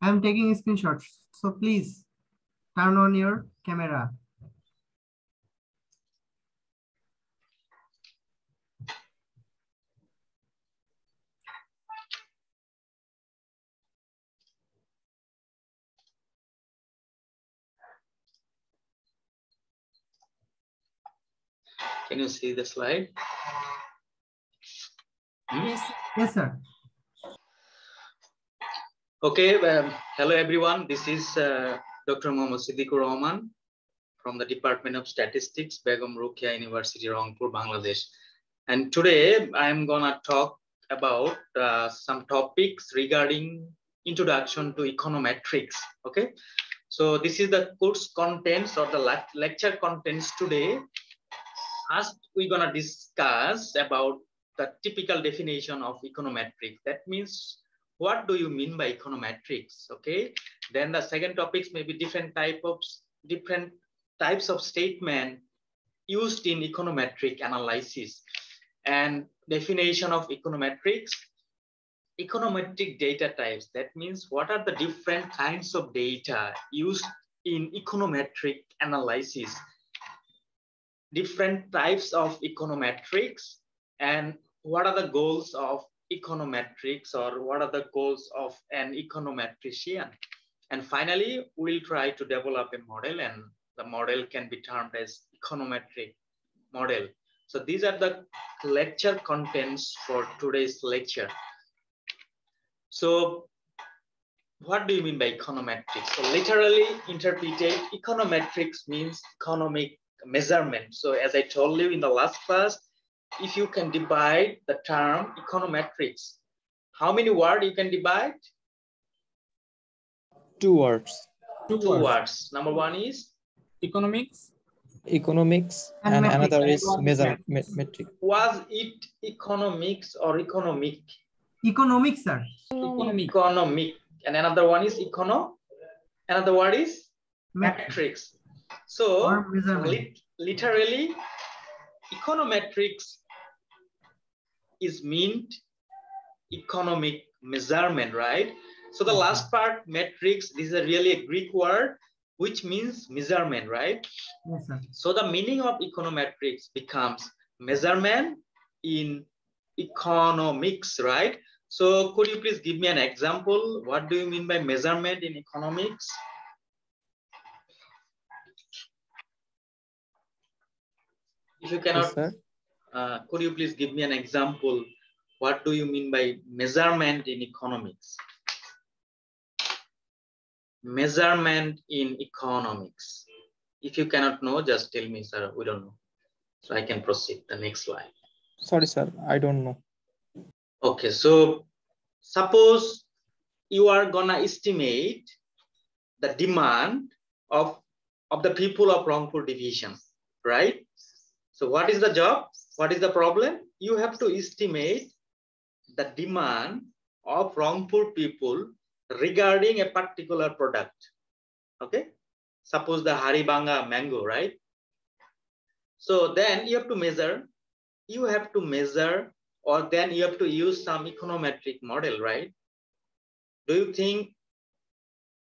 I'm taking screenshots. So please turn on your camera. Can you see the slide? Hmm? Yes, yes, sir. Okay, um, hello everyone. This is uh, Dr. Mohammad Siddikur Rahman from the Department of Statistics, Begum Rokeya University, Rangpur, Bangladesh. And today I'm gonna talk about uh, some topics regarding introduction to econometrics. Okay, so this is the course contents or the lecture contents today first we're going to discuss about the typical definition of econometrics. That means what do you mean by econometrics? Okay. Then the second topics may be different type of different types of statement used in econometric analysis and definition of econometrics econometric data types that means what are the different kinds of data used in econometric analysis different types of econometrics and what are the goals of econometrics or what are the goals of an econometrician. And finally, we'll try to develop a model and the model can be termed as econometric model. So these are the lecture contents for today's lecture. So what do you mean by econometrics? So literally interpreted, econometrics means economic measurement. So as I told you in the last class, if you can divide the term econometrics, how many words you can divide? Two words. Two, Two words. words. Number one is? Economics. Economics and, and another is measure, metric. Was it economics or economic? Economics, sir. Economic. Economic. And another one is econo. Another word is metrics. So lit literally, econometrics is meant economic measurement, right? So the last part, metrics, this is a really a Greek word, which means measurement, right? Yes, sir. So the meaning of econometrics becomes measurement in economics, right? So could you please give me an example? What do you mean by measurement in economics? If you cannot, yes, uh, could you please give me an example? What do you mean by measurement in economics? Measurement in economics. If you cannot know, just tell me, sir, we don't know. So I can proceed the next slide. Sorry, sir, I don't know. Okay, so suppose you are gonna estimate the demand of, of the people of Rangpur division, right? So what is the job? What is the problem? You have to estimate the demand of Rangpur people regarding a particular product. Okay. Suppose the Haribhanga mango, right? So then you have to measure, you have to measure, or then you have to use some econometric model, right? Do you think,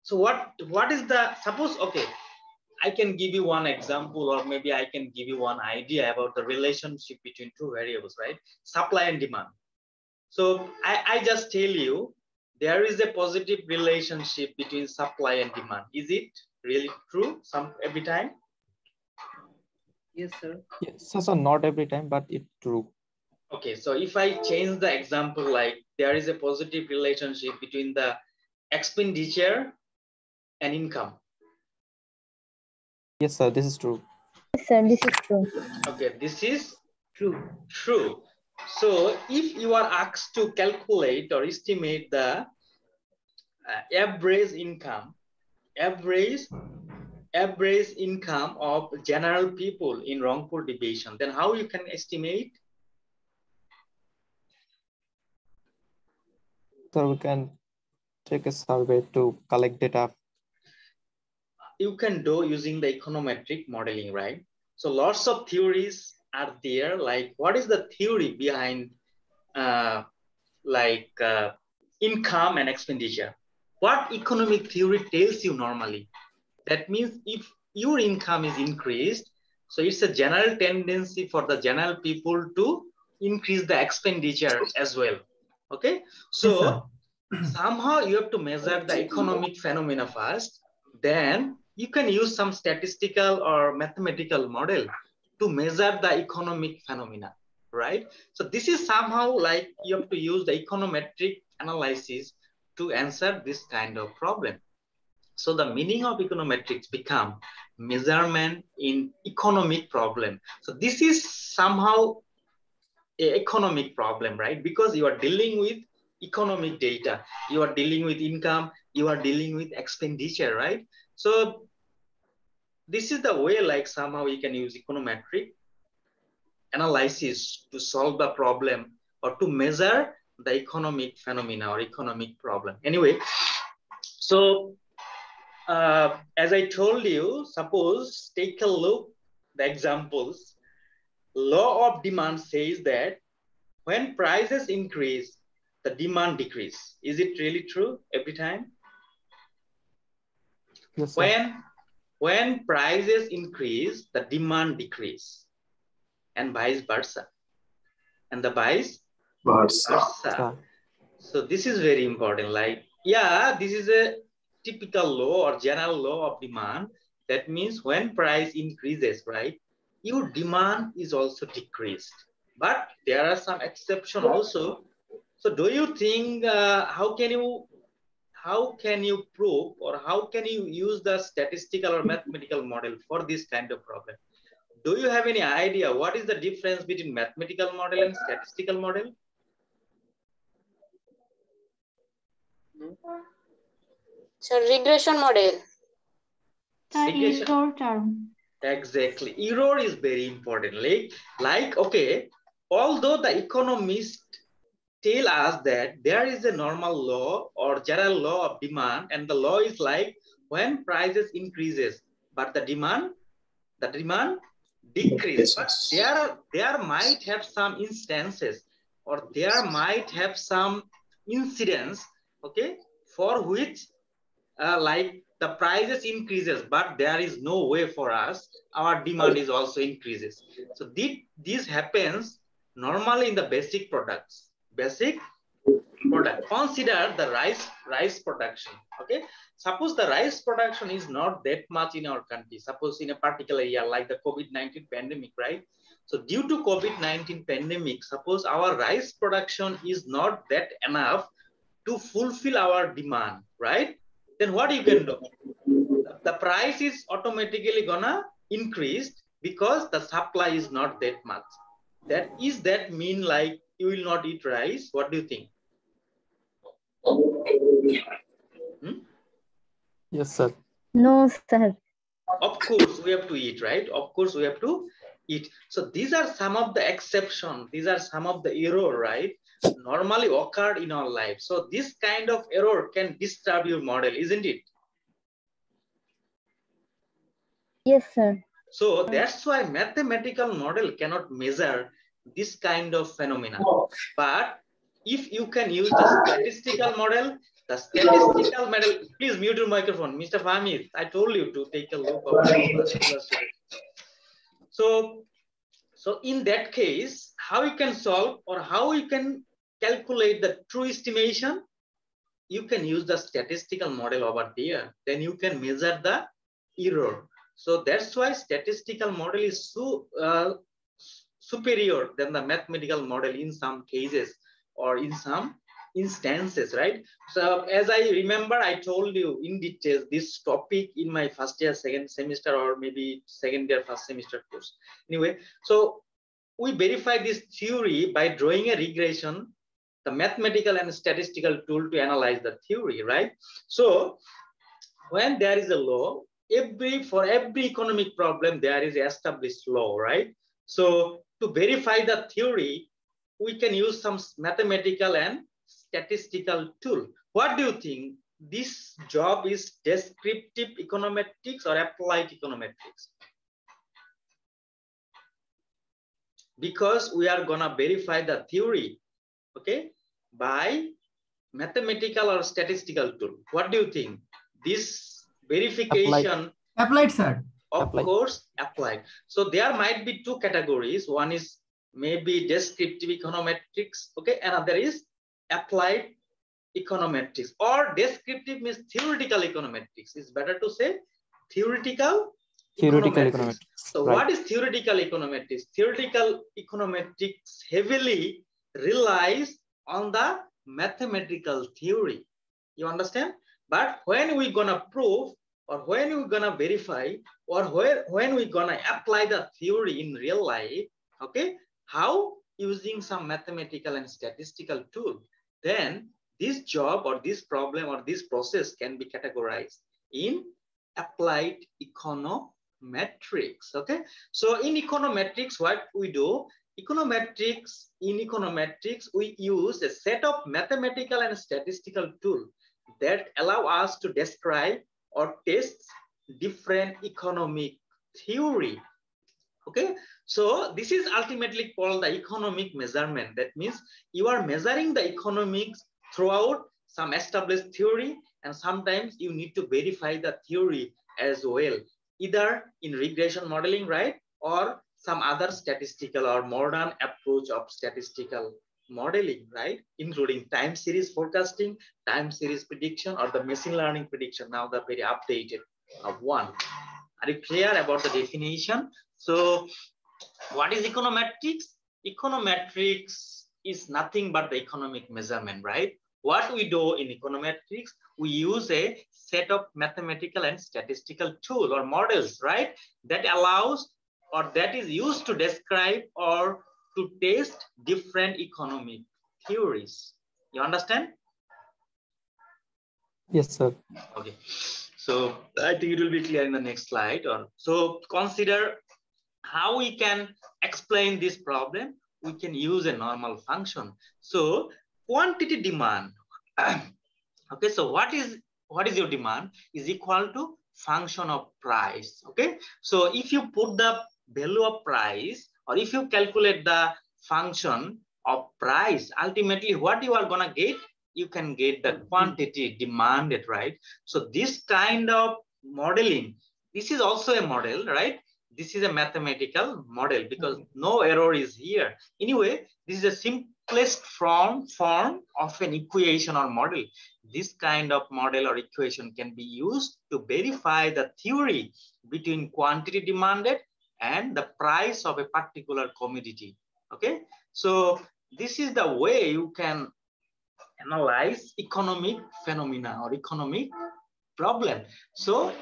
so what, what is the, suppose, okay, I can give you one example, or maybe I can give you one idea about the relationship between two variables, right? Supply and demand. So I, I just tell you, there is a positive relationship between supply and demand. Is it really true some every time? Yes, sir. Yes, so, so not every time, but it's true. Okay, so if I change the example, like there is a positive relationship between the expenditure and income. Yes, sir, this is true. Yes, sir, this is true. Okay, this is true. True. So if you are asked to calculate or estimate the uh, average income, average average income of general people in Rangpur division, then how you can estimate? So we can take a survey to collect data you can do using the econometric modeling, right? So lots of theories are there? Like, what is the theory behind uh, like uh, income and expenditure? What economic theory tells you normally? That means if your income is increased, so it's a general tendency for the general people to increase the expenditure as well. Okay, so yes, somehow you have to measure the economic phenomena first, then you can use some statistical or mathematical model to measure the economic phenomena, right? So this is somehow like you have to use the econometric analysis to answer this kind of problem. So the meaning of econometrics become measurement in economic problem. So this is somehow a economic problem, right? Because you are dealing with economic data, you are dealing with income, you are dealing with expenditure, right? So this is the way like somehow you can use econometric analysis to solve the problem or to measure the economic phenomena or economic problem. Anyway, so uh, as I told you, suppose take a look the examples. Law of demand says that when prices increase, the demand decrease. Is it really true every time? Yes, when when prices increase, the demand decrease and vice versa. And the vice versa. versa. So this is very important. Like, yeah, this is a typical law or general law of demand. That means when price increases, right, your demand is also decreased. But there are some exception also. So do you think, uh, how can you how can you prove or how can you use the statistical or mathematical model for this kind of problem? Do you have any idea what is the difference between mathematical model and statistical model? So regression model. Regression. Error term. Exactly. Error is very important. Like, like, okay, although the economist tell us that there is a normal law or general law of demand and the law is like when prices increases but the demand the demand decreases. But there there might have some instances or there might have some incidents okay for which uh, like the prices increases but there is no way for us our demand is also increases. So this, this happens normally in the basic products basic product. Consider the rice rice production. Okay, suppose the rice production is not that much in our country. Suppose in a particular year like the COVID-19 pandemic, right? So due to COVID-19 pandemic, suppose our rice production is not that enough to fulfill our demand, right? Then what you can do? The price is automatically gonna increase because the supply is not that much. That is that mean like you will not eat rice. What do you think? Hmm? Yes, sir. No, sir. Of course, we have to eat, right? Of course, we have to eat. So these are some of the exceptions. These are some of the error, right? Normally occurred in our life. So this kind of error can disturb your model, isn't it? Yes, sir. So that's why mathematical model cannot measure this kind of phenomena. But if you can use the statistical model, the statistical model, please mute your microphone. Mr. Fahmid, I told you to take a look So, so in that case, how you can solve or how you can calculate the true estimation, you can use the statistical model over there. Then you can measure the error. So that's why statistical model is so uh, superior than the mathematical model in some cases or in some instances, right? So as I remember, I told you in detail this topic in my first year, second semester, or maybe second year, first semester course. Anyway, so we verify this theory by drawing a regression, the mathematical and statistical tool to analyze the theory, right? So when there is a law, every for every economic problem, there is established law, right? So to verify the theory, we can use some mathematical and statistical tool. What do you think? This job is descriptive econometrics or applied econometrics? because we are gonna verify the theory, okay, by mathematical or statistical tool. What do you think? This verification applied, applied sir. Of applied. course, applied. So there might be two categories. One is maybe descriptive econometrics, okay, another is applied econometrics or descriptive means theoretical econometrics. It's better to say theoretical theoretical econometrics. So right. what is theoretical econometrics? Theoretical econometrics heavily relies on the mathematical theory. You understand? But when we gonna prove or when we're gonna verify or where, when we're gonna apply the theory in real life, okay, how? Using some mathematical and statistical tool, then this job or this problem or this process can be categorized in applied econometrics. Okay, so in econometrics, what we do, econometrics, in econometrics, we use a set of mathematical and statistical tool that allow us to describe or tests different economic theory. Okay, so this is ultimately called the economic measurement. That means you are measuring the economics throughout some established theory and sometimes you need to verify the theory as well, either in regression modeling, right? Or some other statistical or modern approach of statistical modeling, right? Including time series forecasting, time series prediction, or the machine learning prediction, now the very updated one. Are you clear about the definition? So what is econometrics? Econometrics is nothing but the economic measurement, right? What we do in econometrics, we use a set of mathematical and statistical tool or models, right? That allows or that is used to describe or to test different economic theories. You understand? Yes, sir. Okay. So I think it will be clear in the next slide. Or so consider how we can explain this problem. We can use a normal function. So quantity demand. okay, so what is what is your demand is equal to function of price. Okay, so if you put the value of price or if you calculate the function of price, ultimately what you are gonna get, you can get the quantity demanded, right? So this kind of modeling, this is also a model, right? This is a mathematical model because mm-hmm. no error is here. Anyway, this is a simplest form, form of an equation or model. This kind of model or equation can be used to verify the theory between quantity demanded and the price of a particular commodity. Okay, so this is the way you can analyze economic phenomena or economic problem. So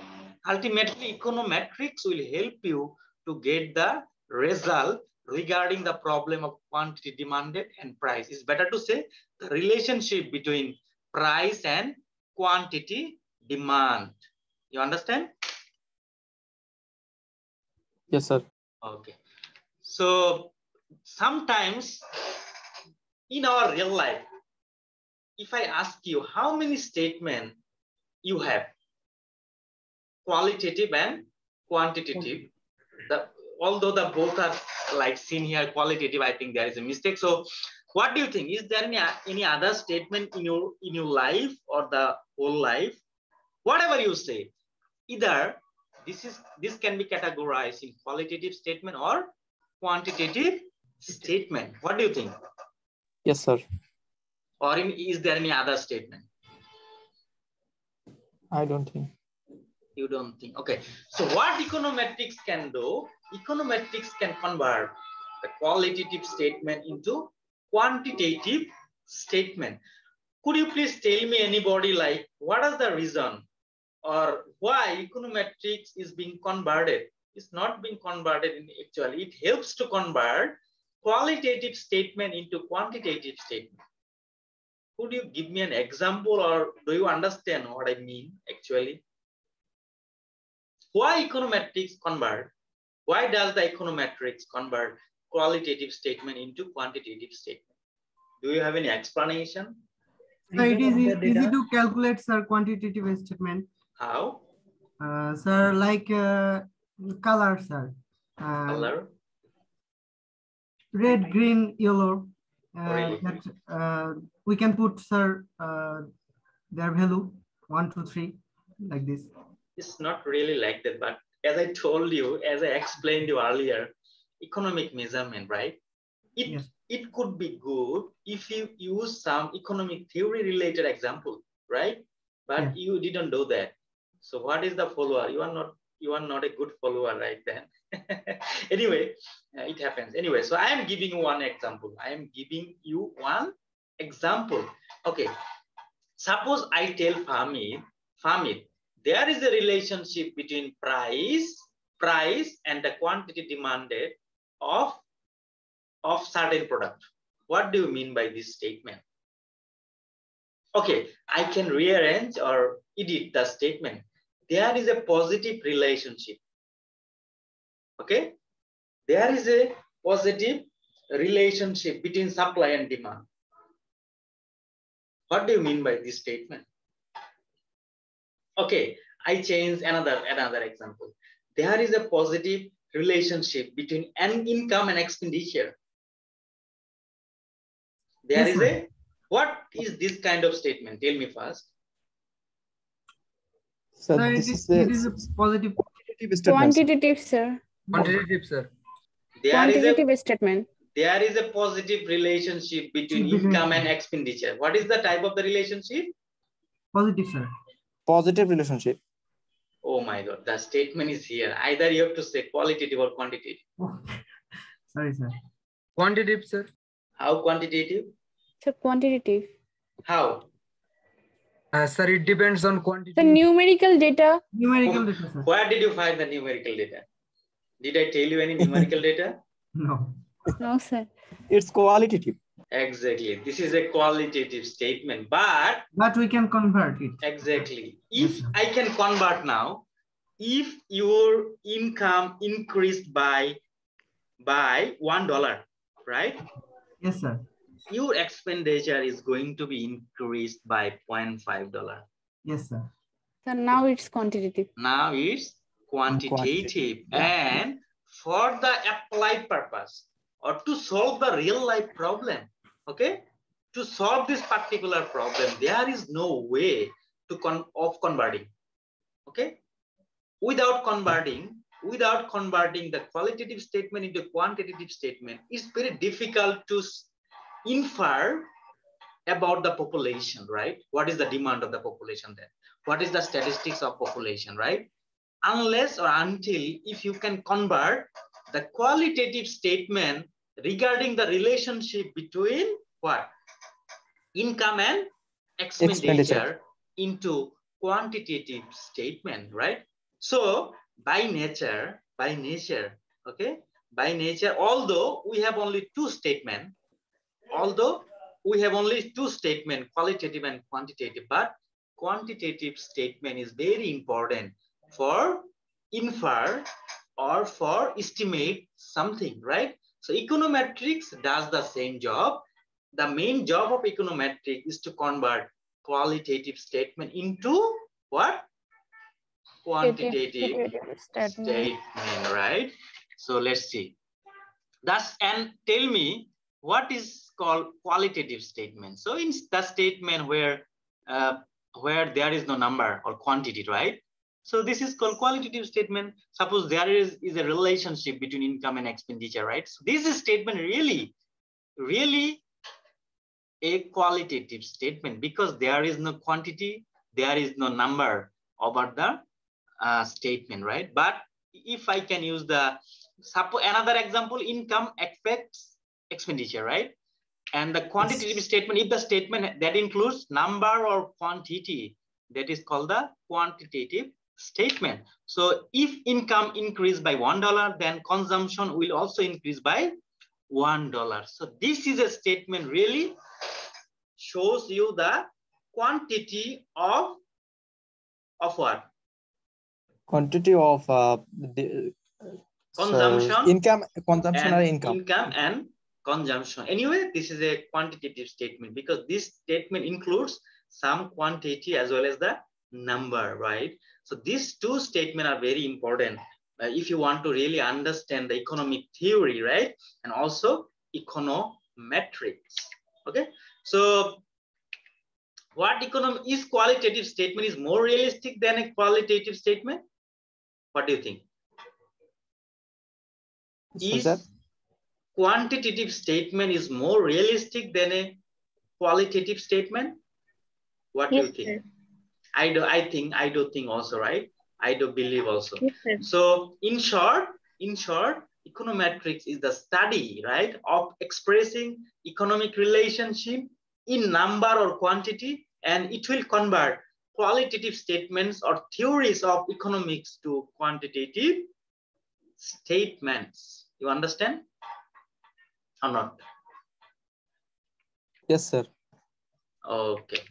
ultimately econometrics will help you to get the result regarding the problem of quantity demanded and price. It's better to say the relationship between price and quantity demand. You understand? Yes, sir. Okay. So sometimes in our real life, if I ask you how many statements you have, qualitative and quantitative, the, although the both are like seen here qualitative, I think there is a mistake. So what do you think? Is there any, any other statement in your, in your life or the whole life? Whatever you say, either this is this can be categorized in qualitative statement or quantitative statement. What do you think? Yes, sir. Or in, is there any other statement? I don't think. You don't think. Okay. So what econometrics can do? Econometrics can convert the qualitative statement into quantitative statement. Could you please tell me anybody like what is the reason or why econometrics is being converted. It's not being converted in actually, it helps to convert qualitative statement into quantitative statement. Could you give me an example or do you understand what I mean actually? Why econometrics convert? Why does the econometrics convert qualitative statement into quantitative statement? Do you have any explanation? So it is easy to calculate sir quantitative statement how? Uh, sir, like uh, color, sir. Uh, color? red, green, yellow. Uh, Really? that, uh, we can put, sir, uh, their value, one, two, three, like this. It's not really like that, but as I told you, as I explained you earlier, economic measurement, right? It, Yes. it could be good if you use some economic theory related example, right? But Yeah. you didn't do that. So what is the follower? You are not you are not a good follower right then. anyway, uh, it happens. Anyway, so I am giving you one example. I am giving you one example. Okay. Suppose I tell Fahmi, Fahmi, there is a relationship between price, price and the quantity demanded of, of certain product. What do you mean by this statement? Okay, I can rearrange or edit the statement. There is a positive relationship. Okay, there is a positive relationship between supply and demand. What do you mean by this statement? Okay, I change another, another example. There is a positive relationship between an income and expenditure. There Yes, is a, what is this kind of statement? Tell me first. So Sir, it this is, is a it is a positive, quantitative statement. sir. Quantitative, sir. Quantitative, sir. There is a, Quantitative statement. there is a positive relationship between Between- income and expenditure. What is the type of the relationship? positive, sir. Positive relationship. Oh my God, the statement is here. Either you have to say qualitative or quantitative. Sorry, sir. Quantitative, sir. How quantitative? Sir, quantitative. How? Uh, sir, it depends on quantity. The numerical data. Numerical data, sir. Where did you find the numerical data? Did I tell you any numerical data? No. No, sir. It's qualitative. Exactly. This is a qualitative statement, but But we can convert it. exactly. If sir. I can convert now, if your income increased by by one dollar, right? Yes, sir. Your expenditure is going to be increased by 0.5 dollar. Yes, sir. So now it's quantitative. Now it's quantitative. And for the applied purpose or to solve the real life problem, okay? To solve this particular problem, there is no way to con of converting, okay? Without converting, without converting the qualitative statement into quantitative statement, it's very difficult to s- infer about the population, right? What is the demand of the population there? What is the statistics of population, right? unless or until if you can convert the qualitative statement regarding the relationship between what income and expenditure, Expenditure. into quantitative statement right so by nature by nature okay by nature although we have only two statement although we have only two statement qualitative and quantitative but quantitative statement is very important for infer or for estimate something, right? So econometrics does the same job. The main job of econometric is to convert qualitative statement into what? Quantitative Statement. statement, right? So let's see. Thus, and tell me what is called qualitative statement. So in the statement where uh, where there is no number or quantity, right? So this is called qualitative statement. Suppose there is, is a relationship between income and expenditure, right? So this is statement really, really a qualitative statement because there is no quantity, there is no number about the uh, statement, right? But if I can use the, another example, income affects expenditure, right? And the quantitative statement, if the statement that includes number or quantity, that is called the quantitative statement. So if income increase by $1, then consumption will also increase by $1. So this is a statement really shows you the quantity of, of what? Quantity of uh, the, so Consumption income, consumption or and income. income and consumption. Anyway, this is a quantitative statement because this statement includes some quantity as well as the number, right? So these two statements are very important uh, if you want to really understand the economic theory, right? And also econometrics. Okay, so what economic is qualitative statement is more realistic than a qualitative statement? What do you think? Is? Quantitative statement is more realistic than a qualitative statement? What do you think? sir. I do. I think. I do think also, right? I do believe also. Yes. So in short, in short, econometrics is the study, right, of expressing economic relationship in number or quantity, and it will convert qualitative statements or theories of economics to quantitative statements. You understand or not? Yes, sir. Okay.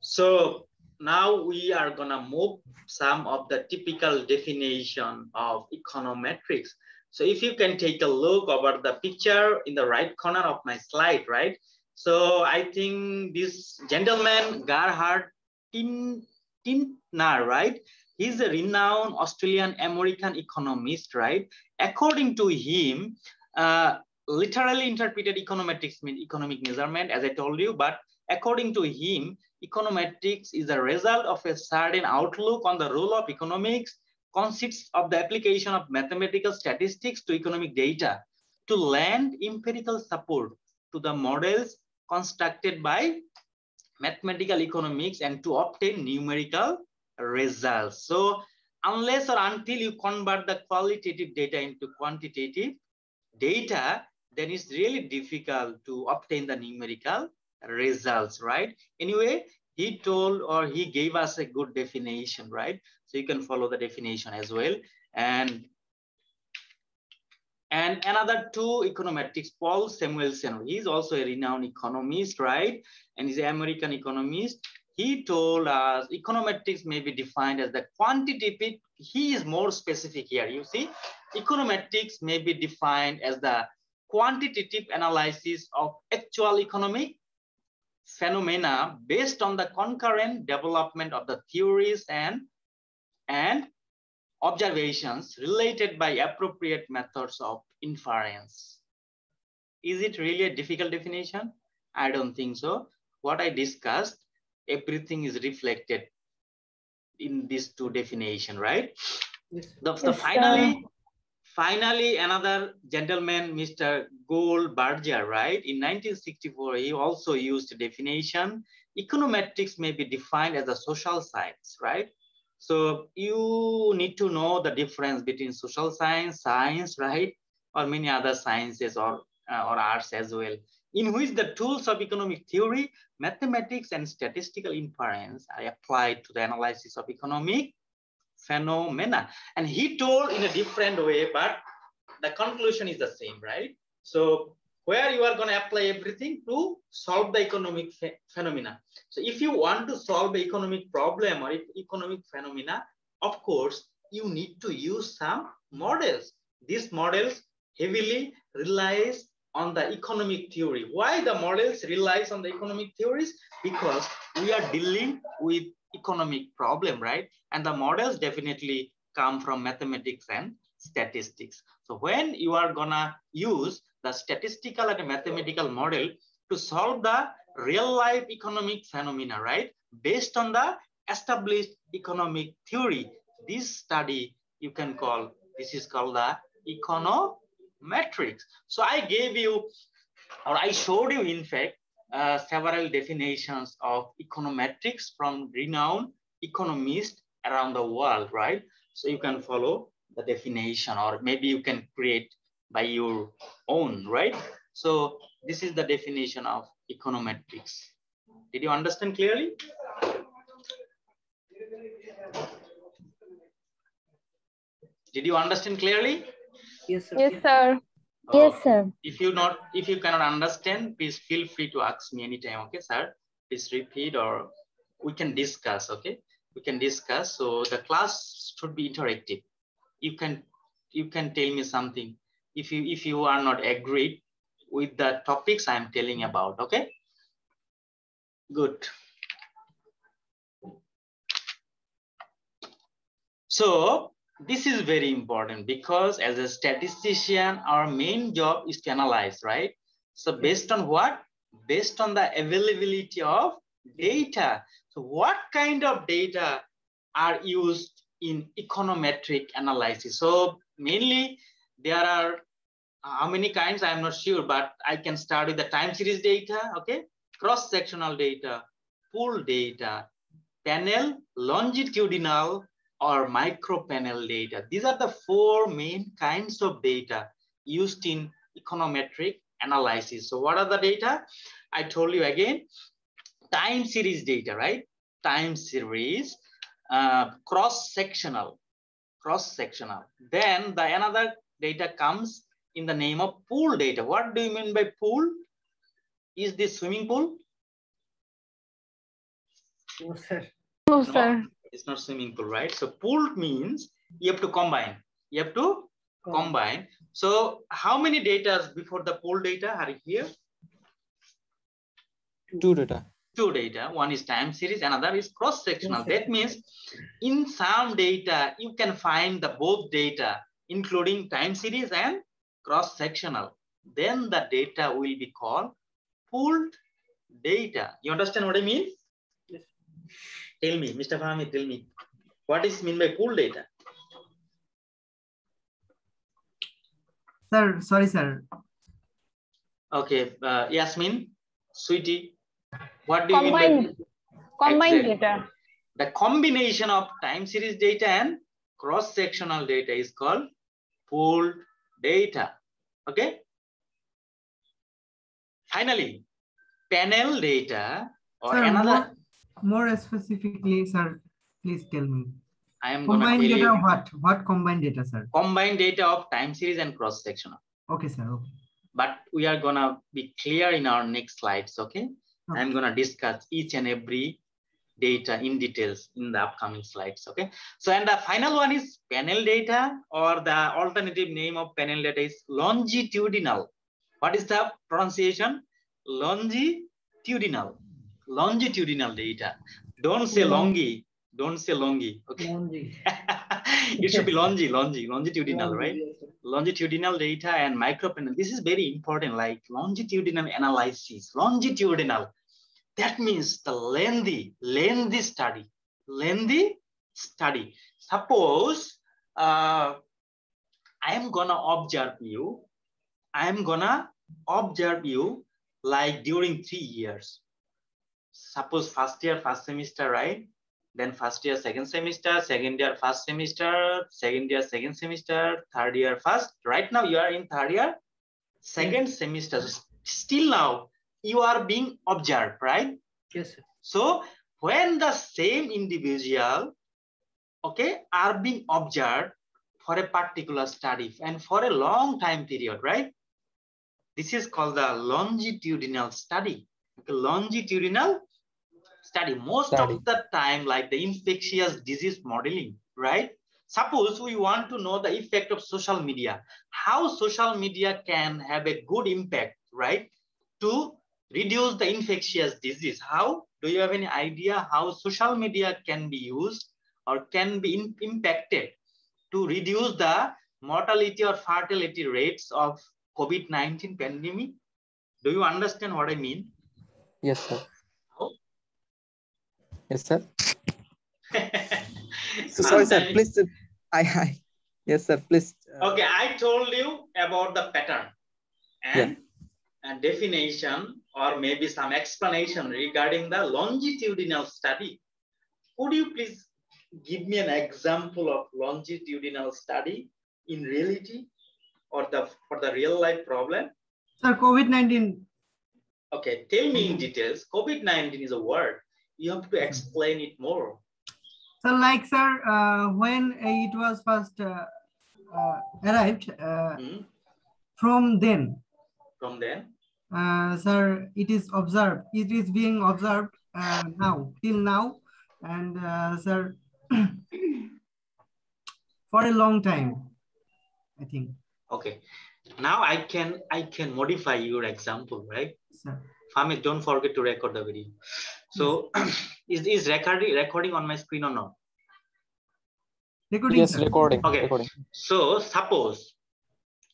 So now we are gonna move some of the typical definition of econometrics. So if you can take a look over the picture in the right corner of my slide, right? So I think this gentleman, Gerhard Tin, Tintner, right? He's a renowned Australian American economist, right? According to him, uh, literally interpreted econometrics means economic measurement, as I told you, but according to him, econometrics is a result of a certain outlook on the role of economics, consists of the application of mathematical statistics to economic data to lend empirical support to the models constructed by mathematical economics and to obtain numerical results. So unless or until you convert the qualitative data into quantitative data, then it's really difficult to obtain the numerical results, right? Anyway, he told or he gave us a good definition, right? So you can follow the definition as well. And and another two econometrics, Paul Samuelson, he's also a renowned economist, right? And he's an American economist. He told us econometrics may be defined as the quantitative, he is more specific here. You see, econometrics may be defined as the quantitative analysis of actual economic phenomena based on the concurrent development of the theories and, and observations related by appropriate methods of inference. Is it really a difficult definition? I don't think so. What I discussed, everything is reflected in these two definition, right? The, the Yes, finally, um, finally, another gentleman, Mr. Goldberger, right? In 1964, he also used definition. Econometrics may be defined as a social science, right? So you need to know the difference between social science, science, right? Or many other sciences or, uh, or arts as well, in which the tools of economic theory, mathematics, and statistical inference are applied to the analysis of economic phenomena. And he told in a different way, but the conclusion is the same, right? So where you are going to apply everything to solve the economic phe phenomena. So if you want to solve the economic problem or economic phenomena, of course, you need to use some models. These models heavily relies on the economic theory. Why the models relies on the economic theories? Because we are dealing with economic problem, right? And the models definitely come from mathematics and statistics. So when you are gonna use the statistical and mathematical model to solve the real life economic phenomena, right? Based on the established economic theory, this study you can call, this is called the econometrics. So I gave you, or I showed you in fact, uh, several definitions of econometrics from renowned economists around the world, right? So you can follow the definition or maybe you can create by your own, right? So this is the definition of econometrics. Did you understand clearly? Did you understand clearly? Yes, sir. Yes, sir. Yes, sir. If you not, if you cannot understand, please feel free to ask me anytime. Okay, sir. Please repeat or we can discuss. Okay, we can discuss. So the class should be interactive. You can you can tell me something if you if you are not agreed with the topics I'm telling about. Okay. Good. So this is very important because as a statistician, our main job is to analyze, right? So based on what? Based on the availability of data. So what kind of data are used in econometric analysis? So mainly there are uh, how many kinds i'm not sure but i can start with the time series data okay cross sectional data pool data panel longitudinal or micro panel data these are the four main kinds of data used in econometric analysis so what are the data i told you again time series data right time series uh, cross sectional cross sectional then the another data comes in the name of pool data. What do you mean by pool? Is this swimming pool? No, No, sir. It's not swimming pool, right? So pool means you have to combine. You have to combine. So how many data before the pool data are here? Two data. Two data. One is time series, another is cross-sectional. That means in some data, you can find the both data, including time series and cross-sectional. Then the data will be called pooled data. You understand what I mean? Yes. Tell me, Mr. Fahmi, tell me, what is mean by pooled data? Sir, sorry, sir. Okay, uh, Yasmin, sweetie, what do you mean by Combined, combined Exactly. data. the combination of time series data and cross-sectional data is called pooled data. Okay. Finally, panel data or Sir, another. More, specifically, sir, please tell me. I am Combined data, you what? What combined data, sir? combined data of time series and cross-sectional. Okay, sir. Okay. But we are gonna be clear in our next slides. Okay. Okay. I'm gonna discuss each and every data in details in the upcoming slides. Okay. So, and the final one is panel data or the alternative name of panel data is longitudinal. What is the pronunciation? Longitudinal. Longitudinal data. Don't say longi. Don't say longi. Okay. it should be longi, longi, longitudinal, right? longitudinal data and micropanel. This is very important, like longitudinal analysis, longitudinal. That means the lengthy, lengthy study, lengthy study. Suppose uh, I am gonna observe you, I am gonna observe you like during three years. Suppose first year, first semester, right? then first year second semester second year first semester second year second semester third year first. Right now you are in third year second semester. So still now you are being observed right? Yes, sir. so when the same individual okay are being observed for a particular study and for a long time period right? This is called the longitudinal study. Okay, longitudinal study. Most Study. of the time like the infectious disease modeling right? Suppose we want to know the effect of social media. How social media can have a good impact right to reduce the infectious disease? How? Do you have any idea how social media can be used or can be in- impacted to reduce the mortality or fertility rates of covid-19 pandemic? Do you understand what i mean? Yes, sir. How? Yes, sir. So sorry, sir. Please. I, I. Yes, sir. Please. uh, Okay, I told you about the pattern and, and definition or maybe some explanation regarding the longitudinal study. Could you please give me an example of longitudinal study in reality or the for the real life problem? Sir, COVID-19, Okay, tell me in details. COVID-19 is a word. You have to explain it more. so like, sir, uh, when it was first uh, uh, arrived, uh, Hmm? from then, From then, uh, sir, it is observed. It is being observed uh, now, till now, and uh, sir, for a long time, I think, okay. Now I can I can modify your example, right? sir. Fahmi, don't forget to record the video. So is is recording recording on my screen or not? Recording. Yes, recording. Okay. Recording. So suppose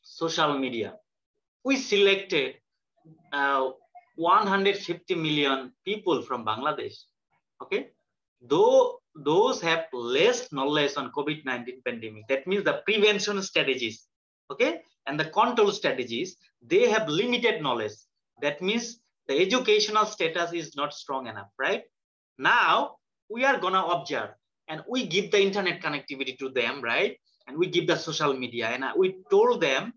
social media, we selected uh, 150 million people from Bangladesh. Okay, though those have less knowledge on COVID-19 pandemic, that means the prevention strategies, okay, and the control strategies, they have limited knowledge. That means the educational status is not strong enough, right? Now we are gonna observe and we give the internet connectivity to them, right? And we give the social media and uh, we told them,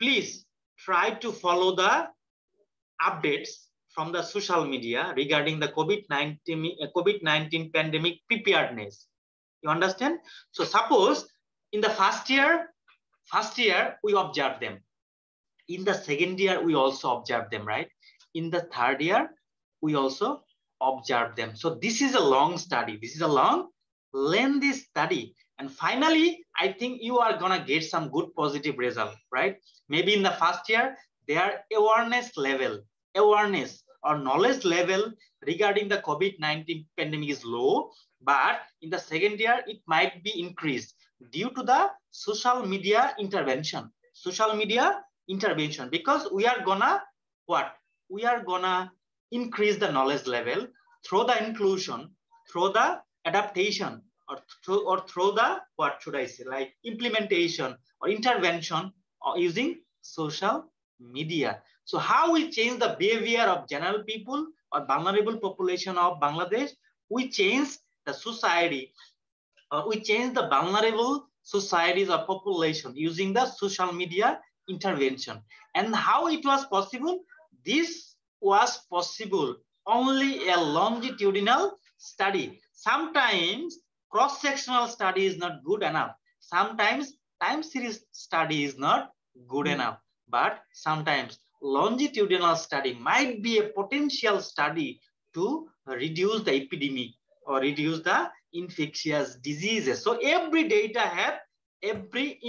please try to follow the updates from the social media regarding the COVID-19 uh, COVID-19 pandemic preparedness. You understand? So suppose in the first year, first year we observe them. In the second year, we also observe them, right? In the third year, we also observe them. So this is a long study. This is a long, lengthy study. And finally, I think you are gonna get some good positive result, right? Maybe in the first year, their awareness level, awareness or knowledge level regarding the COVID-19 pandemic is low, but in the second year, it might be increased due to the social media intervention. Social media intervention, because we are gonna, what? We are gonna increase the knowledge level through the inclusion, through the adaptation, or through, or through the, what should I say, like implementation or intervention or using social media. So how we change the behavior of general people or vulnerable population of Bangladesh? We change the society, uh, we change the vulnerable societies or population using the social media intervention. And how it was possible? This was possible only a longitudinal study. Sometimes cross-sectional study is not good enough. Sometimes time series study is not good hmm. enough. But sometimes longitudinal study might be a potential study to reduce the epidemic or reduce the infectious diseases. So every data have every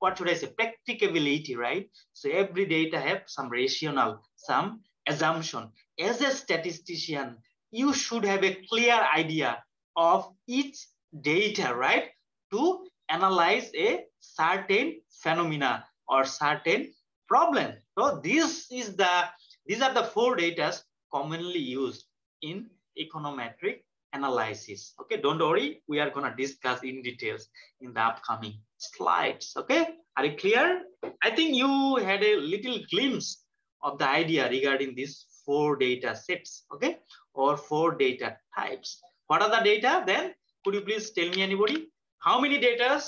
what should I say practicability, right? So every data have some rational, some assumption. As a statistician, you should have a clear idea of each data, right? To analyze a certain phenomena or certain problem. So this is the these are the four data commonly used in econometric analysis. Okay, don't worry, we are gonna discuss in details in the upcoming slides. Okay, are you clear? I think you had a little glimpse of the idea regarding these four data sets, okay, or four data types. What are the data then? Could you please tell me anybody? How many data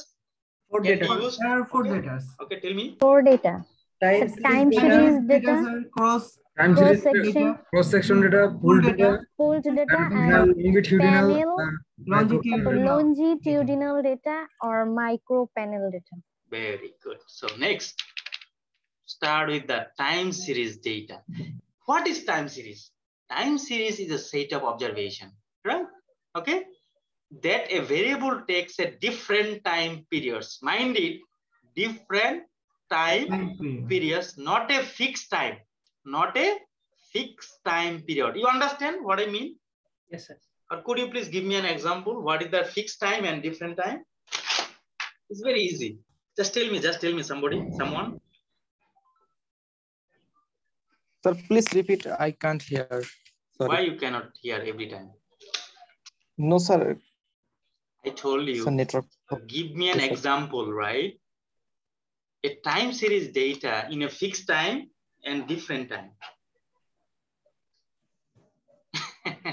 Four data. There are four Okay. data. Okay, tell me. Four data. Time time series data, are cross time cross series section, cross section data, pool Pool data, data, pooled data, longitudinal, and longitudinal, panel, uh, longitudinal. longitudinal data or micro panel data. Very good. So next, start with the time series data. What is time series? Time series is a set of observation, right? Okay. That a variable takes a different time periods. Mind it, different time time period. periods, not a fixed time, not a fixed time period. You understand what I mean? Yes, sir. Or could you please give me an example? What is the fixed time and different time? It's very easy. Just tell me, just tell me somebody, someone. Sir, please repeat. I can't hear. Why you cannot hear every time? No, sir. I told you, a network. give me an Yes, example, right? A time series data in a fixed time and different time.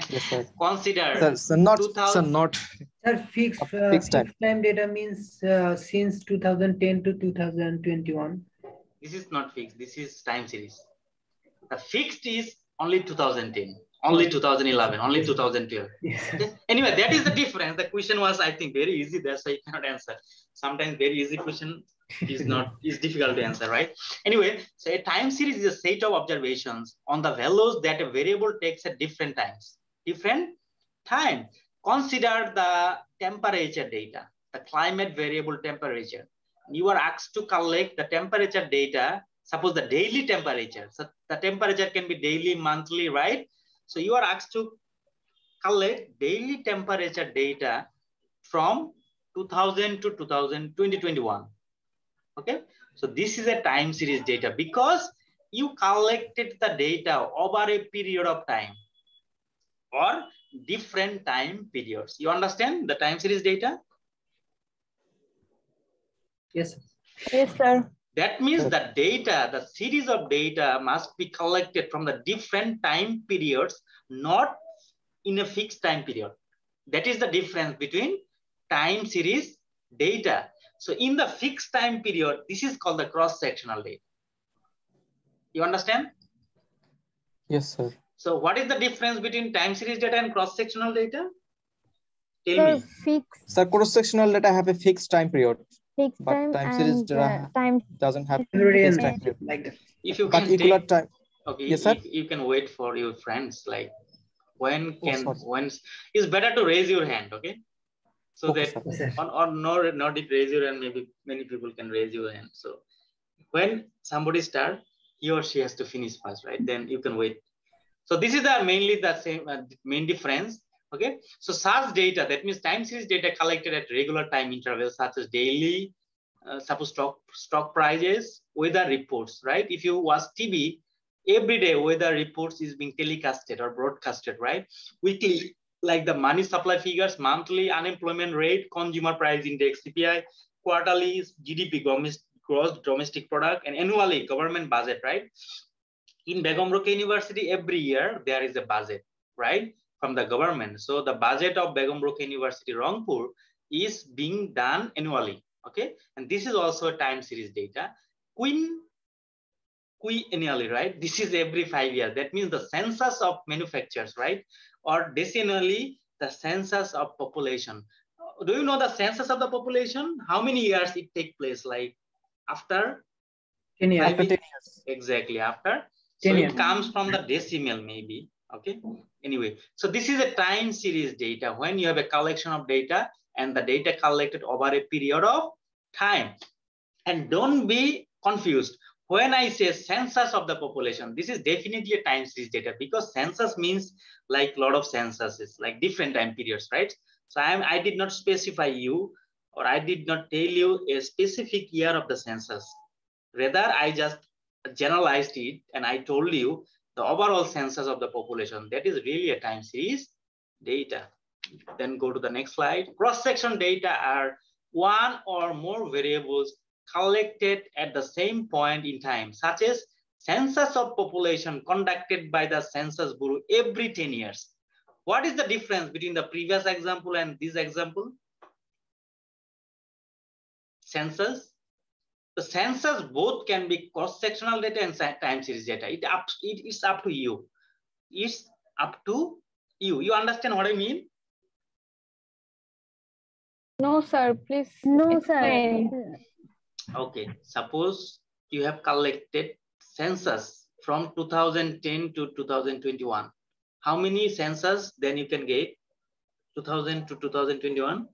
Yes, sir. Consider Sir, sir, not, sir, not. Sir, fixed, uh, fixed time. fixed time data means uh, since 2010 to 2021. this is not fixed. This is time series. The fixed is only 2010, only 2011, only 2012. Yes. Okay? Anyway, that is the difference. The question was, I think, very easy. That's why you cannot answer. Sometimes very easy question is not is difficult to answer, right? Anyway, so a time series is a set of observations on the values that a variable takes at different times. Different time. Consider the temperature data, the climate variable temperature. You are asked to collect the temperature data, suppose the daily temperature. So the temperature can be daily, monthly, right? So you are asked to collect daily temperature data from 2000 to 2000, 2021. Okay, so this is a time series data because you collected the data over a period of time or different time periods. You understand the time series data? Yes. Yes, sir. That means the data, the series of data must be collected from the different time periods, not in a fixed time period. That is the difference between time series data. So in the fixed time period, this is called the cross-sectional data. You understand? Yes, sir. So what is the difference between time series data and cross-sectional data? Tell Sir, me. fixed, So cross-sectional data have a fixed time period, fixed but time time series data uh, time. doesn't have Already fixed in time period. like that. If you But can equal take, time, okay, Yes, you, sir. you can wait for your friends. Like when Oh, can, sorry. when, it's better to raise your hand, okay? So that sir. Yes, sir. or, or not, not if raise your hand, maybe many people can raise your hand. So when somebody start, he or she has to finish first, right? Then you can wait. So this is the mainly the same uh, main difference. Okay. So such data, that means time series data collected at regular time intervals, such as daily, uh, suppose stock stock prices, weather reports, right? If you watch TV, every day weather reports is being telecasted or broadcasted, right? Weekly, like the money supply figures, monthly unemployment rate, consumer price index, CPI, quarterly GDP, gross domestic product, and annually government budget, right? In Begum Rokeya University, every year there is a budget, right? From the government. So the budget of Begum Rokeya University, Rangpur, is being done annually, okay? And this is also a time series data. Queen annually, right? This is every five years. That means the census of manufacturers, right? Or decennially, the census of population. Do you know the census of the population? How many years it take place? Like after 10 years. Five After 10 years. exactly after. So 10 it comes from the decimal maybe. Okay. Anyway, so this is a time series data when you have a collection of data and the data collected over a period of time. And don't be confused. When I say census of the population, this is definitely a time series data because census means like a lot of censuses, like different time periods, right? So I, am, I did not specify you or I did not tell you a specific year of the census. Rather, I just generalized it and I told you the overall census of the population. That is really a time series data. Then go to the next slide. Cross-section data are one or more variables collected at the same point in time, such as census of population conducted by the Census Bureau every 10 years. What is the difference between the previous example and this example? Census. The census both can be cross-sectional data and time series data. It up, it is up to you. It's up to you. You understand what I mean? No, sir. Please. No, sir. Explain. Okay, suppose you have collected census from 2010 to 2021. How many census then you can get? 2000 to 2021?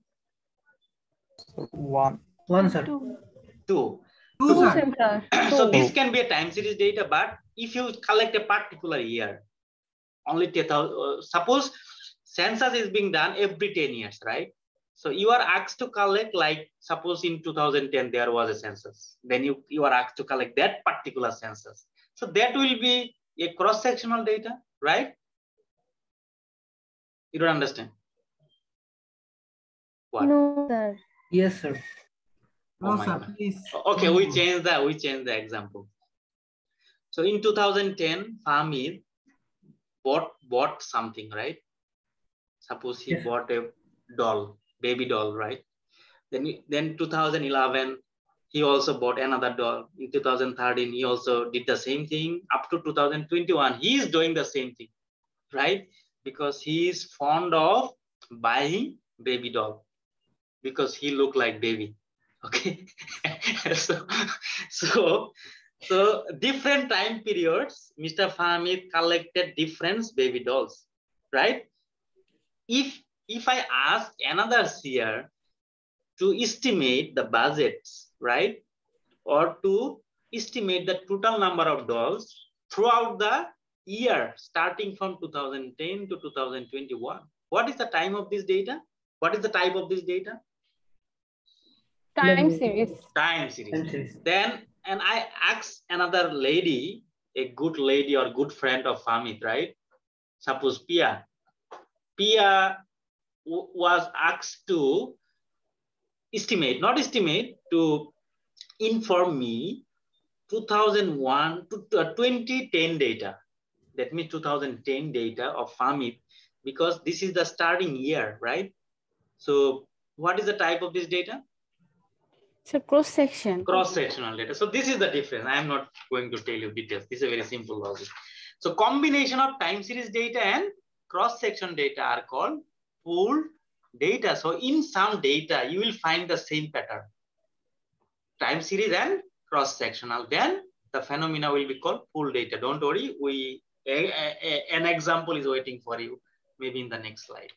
One. One, sir. Two. Two, Two, sir. sir. So this can be a time series data, but if you collect a particular year, only 10,000, uh, suppose census is being done every 10 years, right? So you are asked to collect like, suppose in 2010, there was a census. Then you, you are asked to collect that particular census. So that will be a cross-sectional data, right? You don't understand? What? No, sir. Yes, sir. Oh No, my sir, God. please. Okay, we change that. we change the example. So in 2010, Fahmid bought bought something, right? Suppose he Yes. bought a doll, baby doll, right? Then then 2011, he also bought another doll. In 2013, he also did the same thing. Up to 2021, he is doing the same thing, right? Because he is fond of buying baby doll because he look like baby okay so so so different time periods mr Fahmid collected different baby dolls right if if i ask another seer to estimate the budgets right or to estimate the total number of dolls throughout the year starting from 2010 to 2021 what is the time of this data what is the type of this data Time series. Time series. Time series. Then, and I asked another lady, a good lady or good friend of Hamid, right? Suppose Pia. Pia w- was asked to estimate, not estimate, to inform me 2001 to uh, 2010 data. That means 2010 data of Hamid, because this is the starting year, right? So what is the type of this data? So cross section. cross-sectional data. So this is the difference. I am not going to tell you details. This is a very simple logic. So combination of time series data and cross-section data are called pooled data. So in some data, you will find the same pattern. Time series and cross-sectional. Then the phenomena will be called pooled data. Don't worry. We a, a- an example is waiting for you, maybe in the next slide.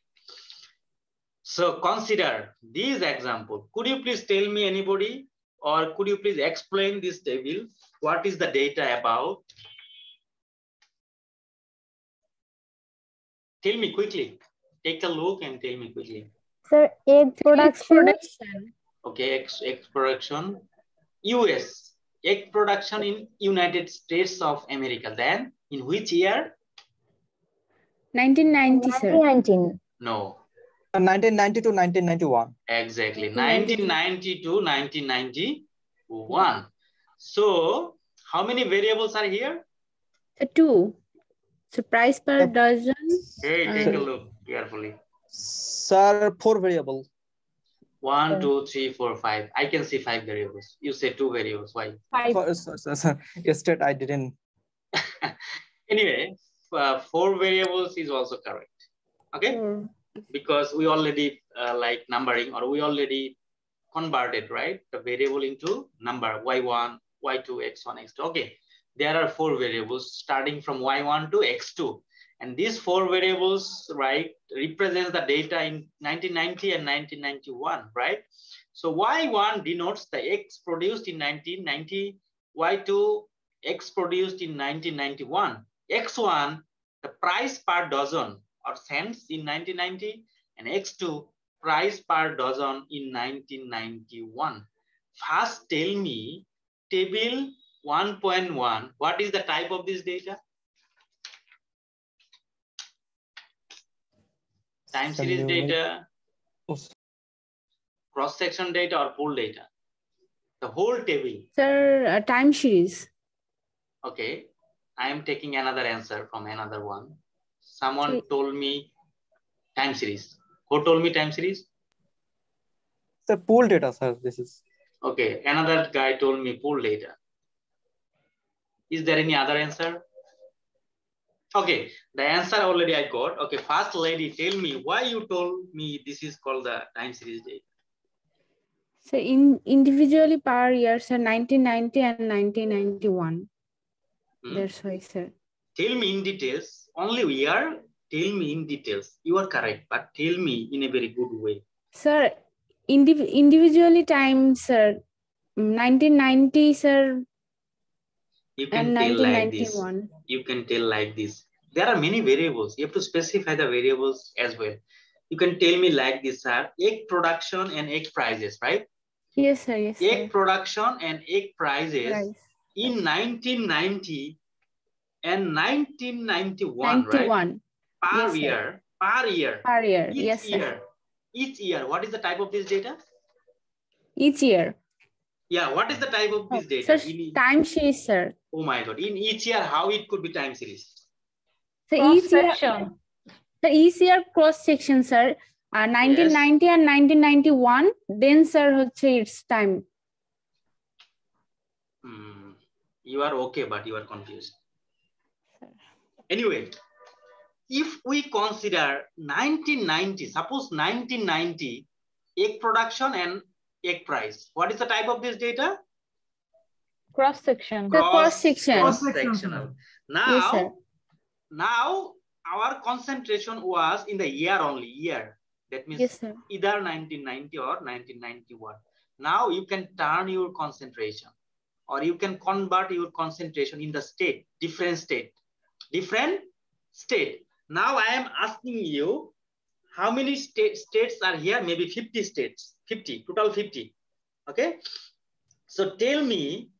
So consider this example. Could you please tell me anybody or could you please explain this table? What is the data about? Tell me quickly. Take a look and tell me quickly. Sir, egg production. Production. Okay, egg, egg production. US, egg production in United States of America. Then in which year? 1990, sir. 2019. No, 1990 to 1991. exactly. 1992. 1990 to 1991. So how many variables are here? So two. So price per dozen. Hey, take a look carefully. Sir, four variable. One, Okay. two, three, four, five. I can see five variables. You say two variables. Why? Five. For, sir, sir, sir. Yesterday I didn't. anyway, uh, four variables is also correct. Okay, Four. because we already uh, like numbering or we already converted, right? The variable into number y1, y2, x1, x2. Okay, there are four variables starting from y1 to x2. And these four variables, right, represents the data in 1990 and 1991, right? So Y1 denotes the eggs produced in 1990, Y2 eggs produced in 1991, X1 the price per dozen or cents in 1990, and X2 price per dozen in 1991. First, tell me table 1.1. What is the type of this data? Time series numeric- data, Oh, cross-section data, or pool data? The whole table. Sir, uh, time series. Okay. I am taking another answer from another one. Someone Okay. told me time series. Who told me time series? Sir, pool data, sir. This is. Okay. Another guy told me pool data. Is there any other answer? Okay. The answer already I got. Okay. First lady, tell me why you told me this is called the time series data. So in individually per year, sir, 1990 and 1991. Hmm? That's why, sir. Tell me in details. Only we are. Tell me in details. You are correct, but tell me in a very good way. Sir, indiv- individually time, sir. 1990, sir, You can tell like this. 1991. you can tell like this. There are many variables. You have to specify the variables as well. You can tell me like this, sir. Egg production and egg prices, right? Yes, sir. Yes, sir. Egg production and egg prices Price. in 1990 and 1991, right? 91 Per Yes, sir. year, per year, per year. each Yes, sir. year, each year. What is the type of this data? Each year. Yeah, what is the type of this data? Sir, in, time series, sir. Oh my God. In each year, how it could be time series? So each year, the each year cross section, sir. Uh, 1990 yes. and 1991, then sir, hoche, it's time. Mm, you are okay, but you are confused. Anyway, if we consider 1990, suppose 1990, egg production and egg price, what is the type of this data? Cross section. The cross section. Cross-sectional. Yes. Now, now our concentration was in the year only, year. That means Yes, either 1990 or 1991. Now you can turn your concentration or you can convert your concentration in the state, different state, different state. Now I am asking you, how many state, states are here? Maybe 50 states, 50, total 50. Okay. So tell me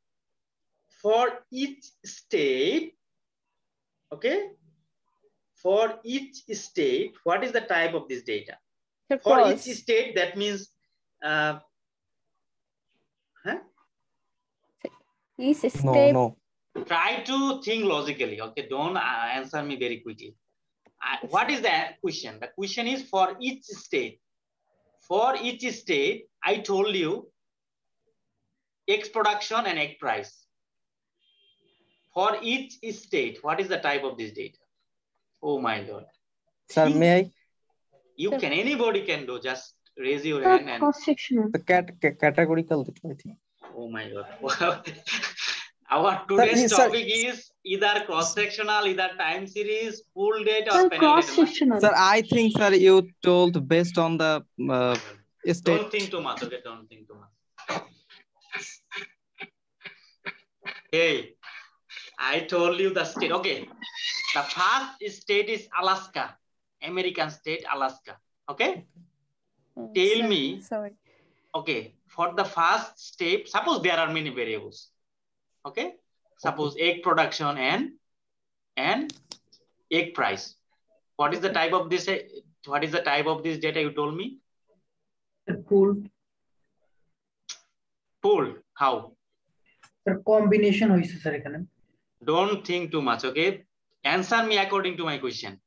for each state, okay, for each state, what is the type of this data? Sir, For cross. each state, that means uh, Each No, no. try to think logically. Okay, don't uh, answer me very quickly. Uh, what is the question? The question is for each state. For each state, I told you X production and egg price. For each state, what is the type of this data? Oh my God. Sir, may I? You Sir. can, anybody can do, just raise your Sir, hand and, cross-sectional. The cat, ca- categorical, I think. oh my God. Our today's sir- topic is either cross-sectional, either time series, full data or Sir, cross-sectional. Sir, I think, sir, you told based on the uh, state. Don't think too much, okay? Don't think too much. Hey, I told you the state. Okay, the first state is Alaska, American state, Alaska. Okay, Oh, Tell sir, me. Sorry. okay. For the first step, suppose there are many variables. Okay. Suppose egg production and and egg price. What is the type of this? What is the type of this data you told me? Pool. Pool. How? Sir, combination. Sir, Don't think too much. Okay. Answer me according to my question.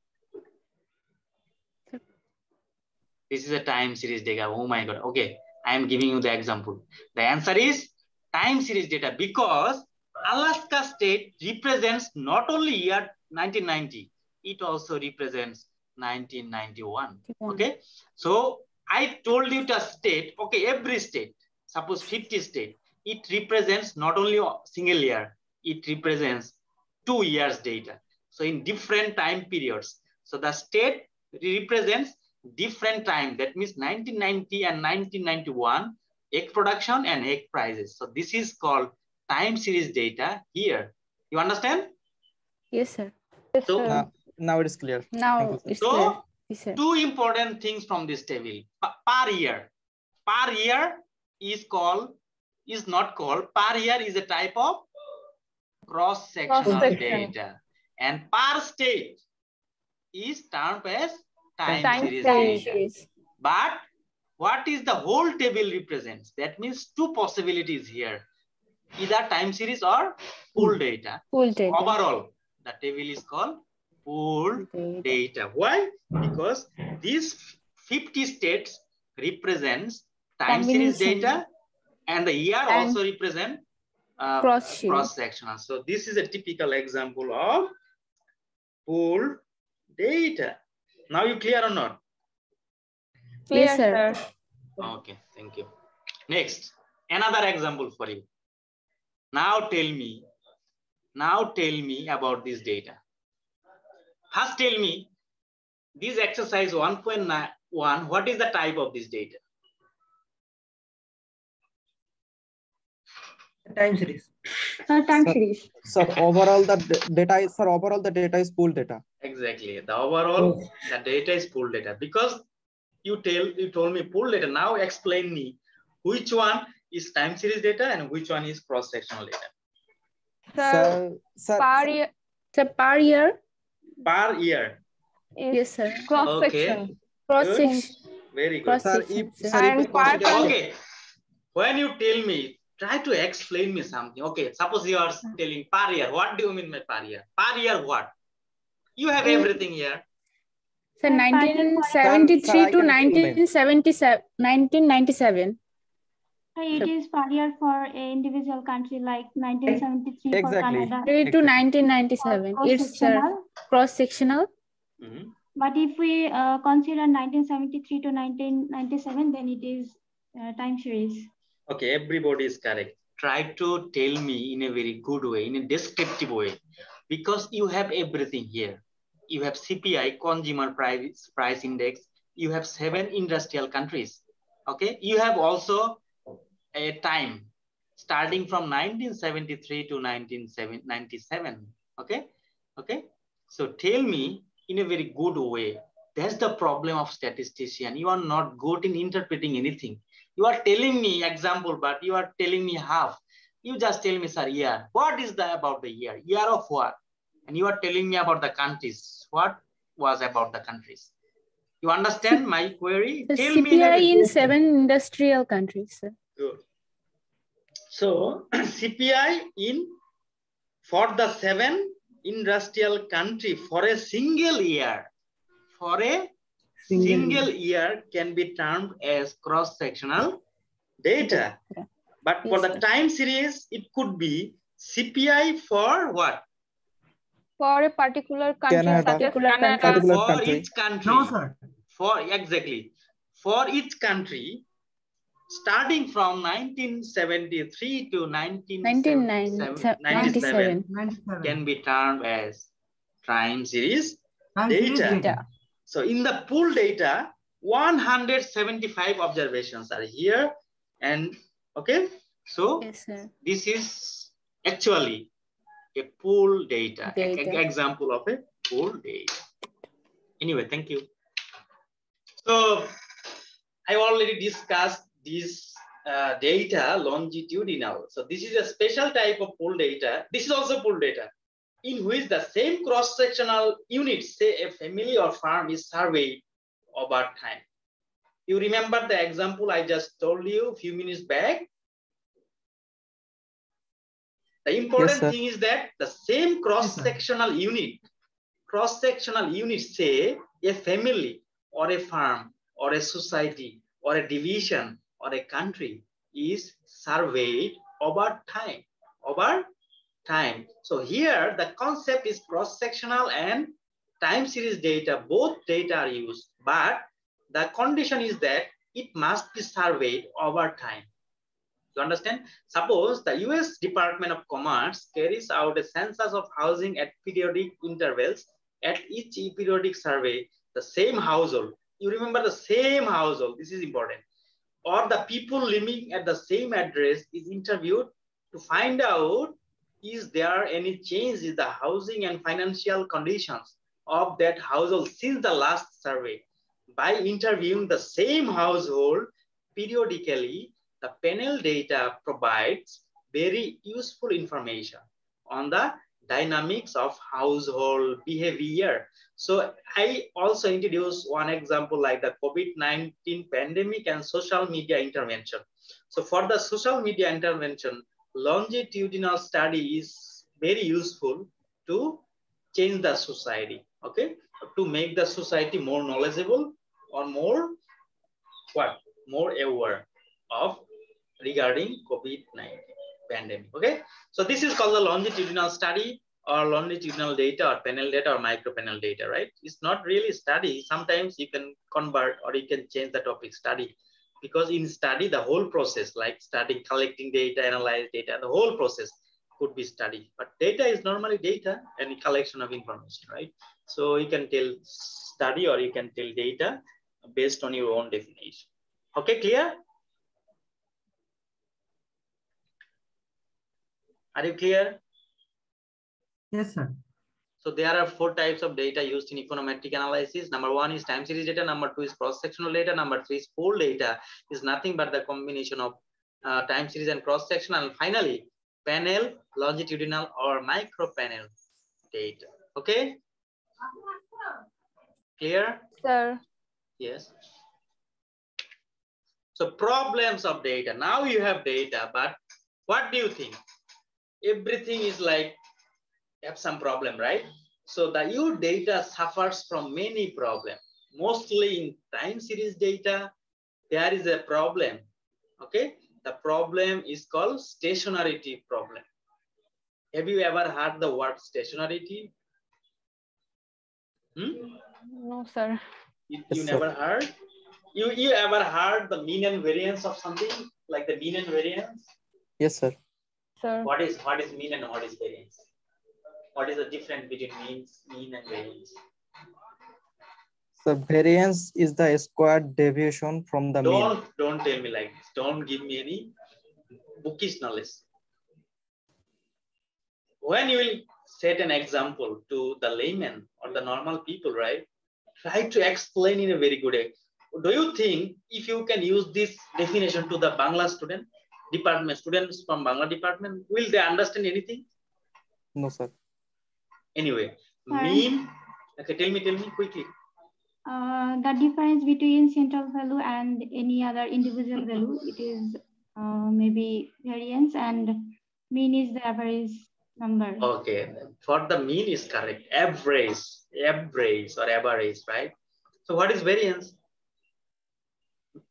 This is a time series data. Oh my God. Okay. I am giving you the example. The answer is time series data because Alaska state represents not only year 1990, it also represents 1991. Hmm. Okay. So I told you the state, okay, every state, suppose 50 state, it represents not only a single year, it represents two years data. So in different time periods. So the state represents different time. That means 1990 and 1991, egg production and egg prices. So this is called time series data here. You understand? Yes, sir. Yes, So- sir. Now, now it is clear. Now Thank you, sir. it's clear. So Yes, sir. two important things from this table Pa- per year. Per year is called, is not called, per year is a type of cross-sectional Cross-section. data. And per state is termed as time, Time series series. data. Yes. But what is the whole table represents? That means two possibilities here. Either time series or full data. Full data. Overall, the table is called full Data. data. Why? Because these 50 states represents time series data and the year And also represent uh, Cross sheet. cross-sectional. So this is a typical example of full data. Now you clear or not? Clear, yes, sir. Okay, thank you. Next, another example for you. Now tell me, now tell me about this data. First tell me, this exercise 1.1, what is the type of this data? time series. Sir, time sir, series. Sir, overall the data is sir overall the data is pool data. Exactly. The overall oh. the data is pool data because you tell, you told me pool data. Now explain me which one is time series data and which one is cross-sectional data. So, sir, Per year Sir, per year. Per year, Yes, sir. cross-section. Cross Good. section. very good. Cross sir, if, sir. sir, if And part- Okay. When you tell me, try to explain me something. Okay, suppose you are telling per year. What do you mean by per year? Per year what? You have everything here. Sir, Sir, 1973 to can explain. 1977, 1997. It is per year for a individual country like 1973 for Canada. 3 to Exactly. 1997. It's uh, Cross-sectional. cross-sectional. Mhm. But if we uh, consider 1973 to 1997, then it is uh, time series. Okay, everybody is correct. Try to tell me in a very good way, in a descriptive way, because you have everything here. You have CPI, Consumer Price, Price Index. You have seven industrial countries. Okay, you have also a time starting from 1973 to 1997. Okay, okay. So tell me in a very good way. That's the problem of statistician. You are not good in interpreting anything You are telling me example, but you are telling me half. You just tell me, sir, year. What is the about the year? Year of what? And you are telling me about the countries. What was about the countries? You understand my query? The tell me. CPI in seven industrial countries, sir. Good. So CPI in for the seven industrial country for a single year, for a Single single, year can be termed as cross-sectional data. Yeah. But for Yes, the sir. time series, it could be CPI for what? For a particular country Canada. such as Particular Canada. country. Particular for country. each country. No, sir. For exactly. For each country, starting from 1973 to 1997 1997. 97. can be termed as time series. Time series data. data. So in the pool data, 175 observations are here. And okay, so Yes, sir. this is actually a pool data, Data. example of a pool data. Anyway, thank you. So I already discussed this uh, data longitudinal. So this is a special type of pool data. This is also pool data in which the same cross-sectional unit, say a family or farm is surveyed over time. You remember the example I just told you a few minutes back? The important sir. thing is that the same cross-sectional unit, cross-sectional unit, say a family or a farm or a society or a division or a country is surveyed over time, over time. So here the concept is cross-sectional and time series data, both data are used, but the condition is that it must be surveyed over time. You understand? Suppose the US Department of Commerce carries out a census of housing at periodic intervals. At each periodic survey, the same household, you remember the same household, this is important, or the people living at the same address is interviewed to find out is there any change in the housing and financial conditions of that household since the last survey. By interviewing the same household periodically, the panel data provides very useful information on the dynamics of household behavior. So I also introduce one example like the COVID-19 pandemic and social media intervention. So for the social media intervention, longitudinal study is very useful to change the society, okay? To make the society more knowledgeable or more, what? More aware of regarding COVID-19 pandemic, okay? So this is called the longitudinal study or longitudinal data or panel data or micro panel data, right? It's not really study. Sometimes you can convert or you can change the topic study because in study, the whole process, like starting collecting data, analyze data, the whole process could be study. But data is normally data and collection of information, right? So you can tell study or you can tell data based on your own definition. Okay, clear? Are you clear? Yes, sir. So there are four types of data used in econometric analysis. Number one is time series data. Number two is cross-sectional data. Number three is pool data. Is nothing but the combination of uh, time series and cross-sectional. And finally, panel, longitudinal or micro panel data. Okay? Clear? Sir, Yes. So problems of data. Now you have data, but what do you think? Everything is like have some problem, right? So the your data suffers from many problems. Mostly in time series data, there is a problem. Okay, the problem is called stationarity problem. Have you ever heard the word stationarity? Hmm? no, sir. You, Yes, you sir. never heard? You you ever heard the mean and variance of something like the mean and variance? Yes, sir. Sir, What is what is mean and what is variance? What is the difference between means, mean and variance? So variance is the squared deviation from the mean. Don't don't tell me like this. Don't give me any bookish knowledge. When you will set an example to the layman or the normal people, right? Try to explain in a very good way. do you think if you can use this definition to the Bangla student department, students from Bangla department, will they understand anything? No, sir. Anyway, Fine. mean, okay, tell me, tell me quickly. Uh, the difference between central value and any other individual value, it is uh, maybe variance and mean is the average number. Okay, for the mean is correct. Average, average or average, right? So what is variance?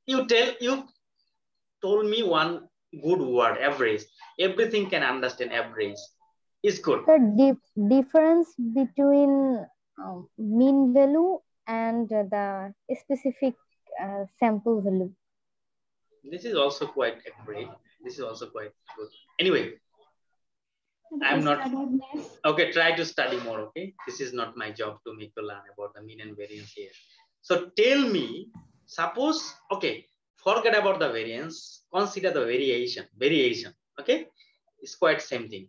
You tell, you told me one good word, average. Everything can understand average. Is good. The dif- difference between um, mean value and the specific uh, sample value. This is also quite accurate. This is also quite good. Anyway, I'm not- okay, try to study more, okay? This is not my job to make you learn about the mean and variance here. So tell me, suppose, okay, forget about the variance, consider the variation, variation, okay? It's quite same thing.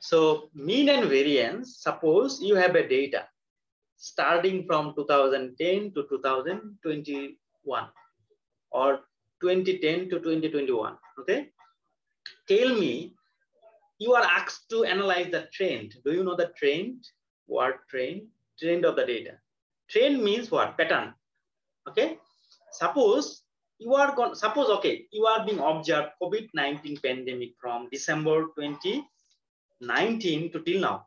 So mean and variance, suppose you have a data starting from 2010 to 2021 or 2010 to 2021, okay? Tell me, you are asked to analyze the trend. Do you know the trend? What trend? Trend of the data. Trend means what? Pattern. Okay. Suppose you are going, to suppose, okay, you are being observed COVID-19 pandemic from December 2019 to till now.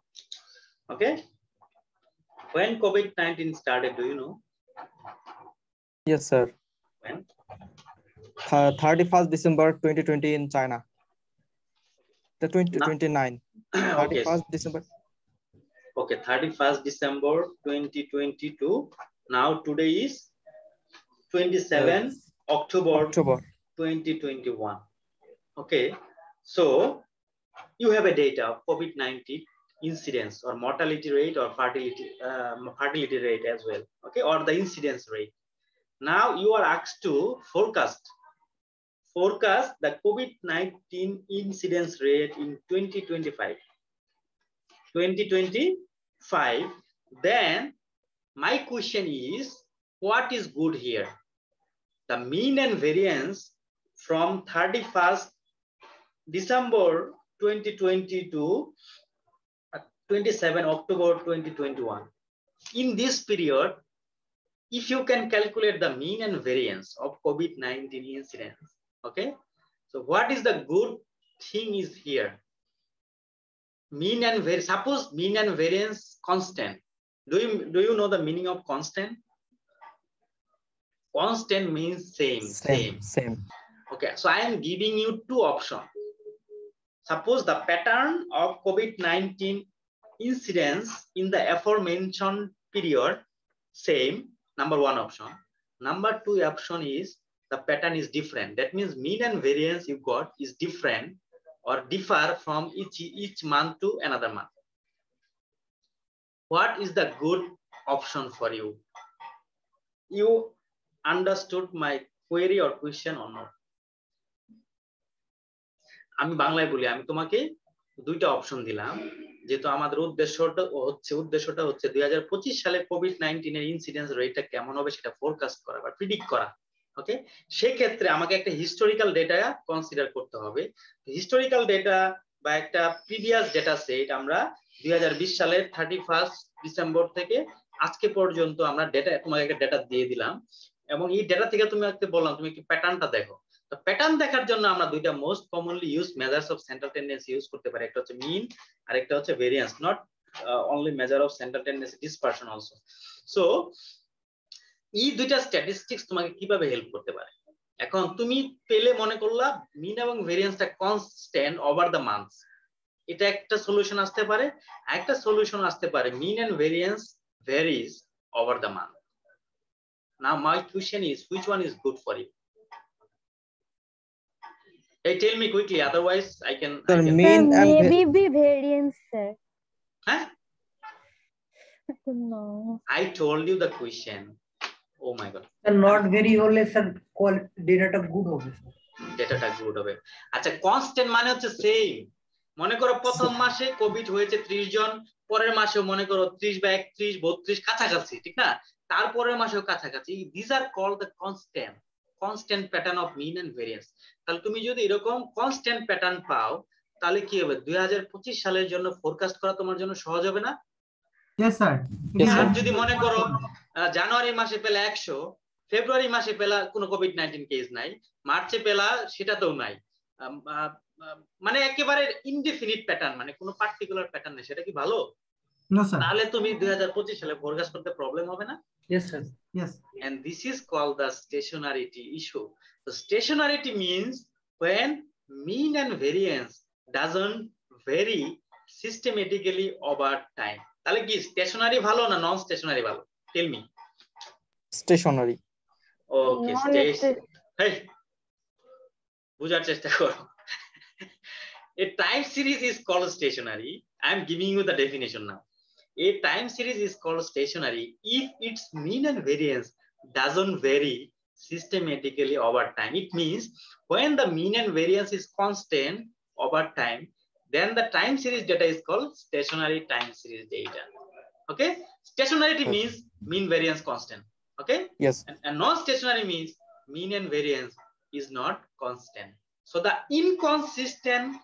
Okay. When COVID-19 started, do you know? Yes, sir. When? Th- 31st December 2020 in China. The 20, okay. 31st December. Okay, 31st December 2022. Now today is 27 October October. 2021. Okay, so you have a data of COVID-19 incidence or mortality rate or fertility, uh, fertility rate as well, okay, or the incidence rate. Now you are asked to forecast, forecast the COVID-19 incidence rate in 2025. 2025, then my question is, what is good here? The mean and variance from 31st December 2020 to uh, 27 October 2021. In this period, if you can calculate the mean and variance of COVID-19 incidence, okay? So what is the good thing is here? Mean and variance, suppose mean and variance constant. Do you, do you know the meaning of constant? Constant means same, same. Same. Same. Okay, so I am giving you two options. Suppose the pattern of COVID-19 incidence in the aforementioned period, same, number one option. Number two option is the pattern is different. That means mean and variance you got is different or differ from each, each month to another month. What is the good option for you? You my query or question or not? আমি বাংলায় বলি, আমি তোমাকে দুইটা option দিলাম। যেহেতু আমাদের উদ্দেশ্যটা হচ্ছে উদ্দেশ্যটা হচ্ছে দুই সালে কোভিড নাইন্টিনের ইনসিডেন্স রেটটা কেমন হবে সেটা ফোরকাস্ট করা বা প্রিডিক্ট করা ওকে সেক্ষেত্রে আমাকে একটা হিস্টোরিক্যাল ডেটা কনসিডার করতে হবে। হিস্টোরিক্যাল ডেটা বা একটা প্রিভিয়াস ডেটা সেট আমরা দুই সালের থার্টি ফার্স্ট ডিসেম্বর থেকে আজকে পর্যন্ত আমরা ডেটা তোমাকে একটা ডেটা দিয়ে দিলাম। এবং এই ডেটা থেকে তুমি আজকে বললাম, তুমি কি প্যাটার্নটা দেখো। তো প্যাটার্ন দেখার জন্য আমরা দুইটা most commonly use measures of central tendency use করতে পারি। একটা হচ্ছে মিন আর একটা হচ্ছে variance not only measure of central tendency dispersion also so এই দুইটা স্ট্যাটিস্টিক্স তোমাকে কীভাবে হেল্প করতে পারে? এখন তুমি পেলে মনে করলা মিন এবং ভেরিয়েন্সটা কনস্ট্যান্ট ওভার দ্য মান্থস এটা একটা সলিউশন আসতে পারে একটা সলিউশন আসতে পারে। Mean and variance varies over the month now my question is which one is good for you Hey, tell me quickly, otherwise I can. I can Mean Sir, maybe be variance, sir. Huh? No. I told you the question. Oh my god, Sir, not very হলে sir call ডেটাটা good হবে ডেটাটা good হবে আচ্ছা constant মানে হচ্ছে same মনে করো প্রথম মাসে কোভিড হয়েছে ত্রিশ জন পরের মাসেও মনে করো ত্রিশ বা একত্রিশ বত্রিশ কাছাকাছি ঠিক না তারপরের মাসেও কাছাকাছি this are call the constant constant pattern of mean and variance তাহলে তুমি যদি এরকম কনস্ট্যান্ট প্যাটার্ন পাও তাহলে কি হবে? দুই সালের জন্য ফোরকাস্ট করা তোমার জন্য সহজ হবে না. আর যদি মনে করো জানুয়ারি মাসে পেলা একশো ফেব্রুয়ারি মাসে পেলা কোনো কোভিড নাইন্টিন কেস নাই মার্চে পেলা সেটাতেও নাই। আম, আহ, আহ, মানে একেবারে ইনডিফিনিট প্যাটার্ন মানে কোনো পার্টিকুলার প্যাটার্ন নেই। সেটা কি ভালো? No, sir. তাহলে তুমি দুই সালে ফোরকাস্ট করতে প্রবলেম হবে না Yes, sir. Yes. and this is called the stationarity issue. The stationarity means when mean and variance doesn't vary systematically over time. তাহলে কি স্টেশনারি ভালো না নন স্টেশনারি ভালো tell me stationary okay Non station sta- hey বুঝার চেষ্টা করো a time series is called stationary i am giving you the definition now a time series is called stationary. If its mean and variance doesn't vary systematically over time it means when the mean and variance is constant over time then the time series data is called stationary time series data. Okay? Stationarity Okay. means mean variance constant. Okay? Yes. And, and non-stationary means mean and variance is not constant. So the inconsistent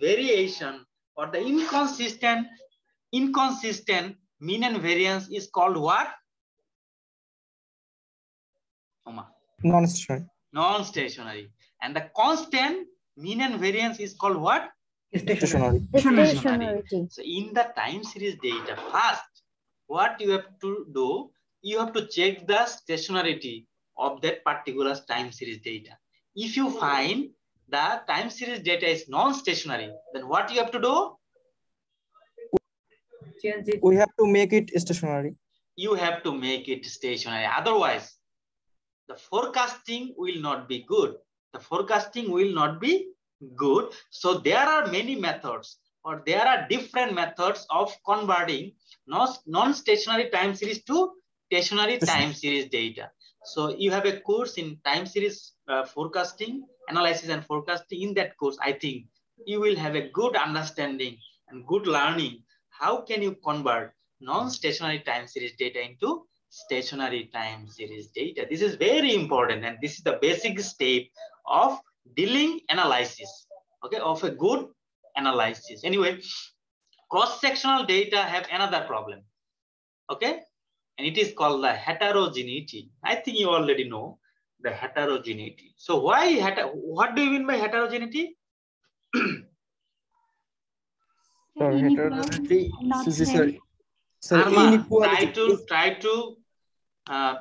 variation or the inconsistent inconsistent mean and variance is called what? Non-stationary non-stationary. And the constant mean and variance is called what? Stationary. stationary Stationarity. So in the time series data, first, what you have to do, you have to check the stationarity of that particular time series data. If you find the time series data is non-stationary, then what you have to do? Change it. we have to make it stationary You have to make it stationary. Otherwise, the forecasting will not be good. The forecasting will not be good. So there are many methods or there are different methods of converting non- non-stationary time series to stationary time series data. So you have a course in time series uh, forecasting, analysis and forecasting. In that course, I think you will have a good understanding and good learning. How can you convert non-stationary time series data into stationary time series data? This is very important. And this is the basic step of dealing analysis, okay, of a good analysis. Anyway, cross-sectional data have another problem, okay? And it is called the heterogeneity. I think you already know the heterogeneity. So why, what do you mean by heterogeneity? Sir, heterogeneity not so, same. sorry sir Arma, try to is- try to uh,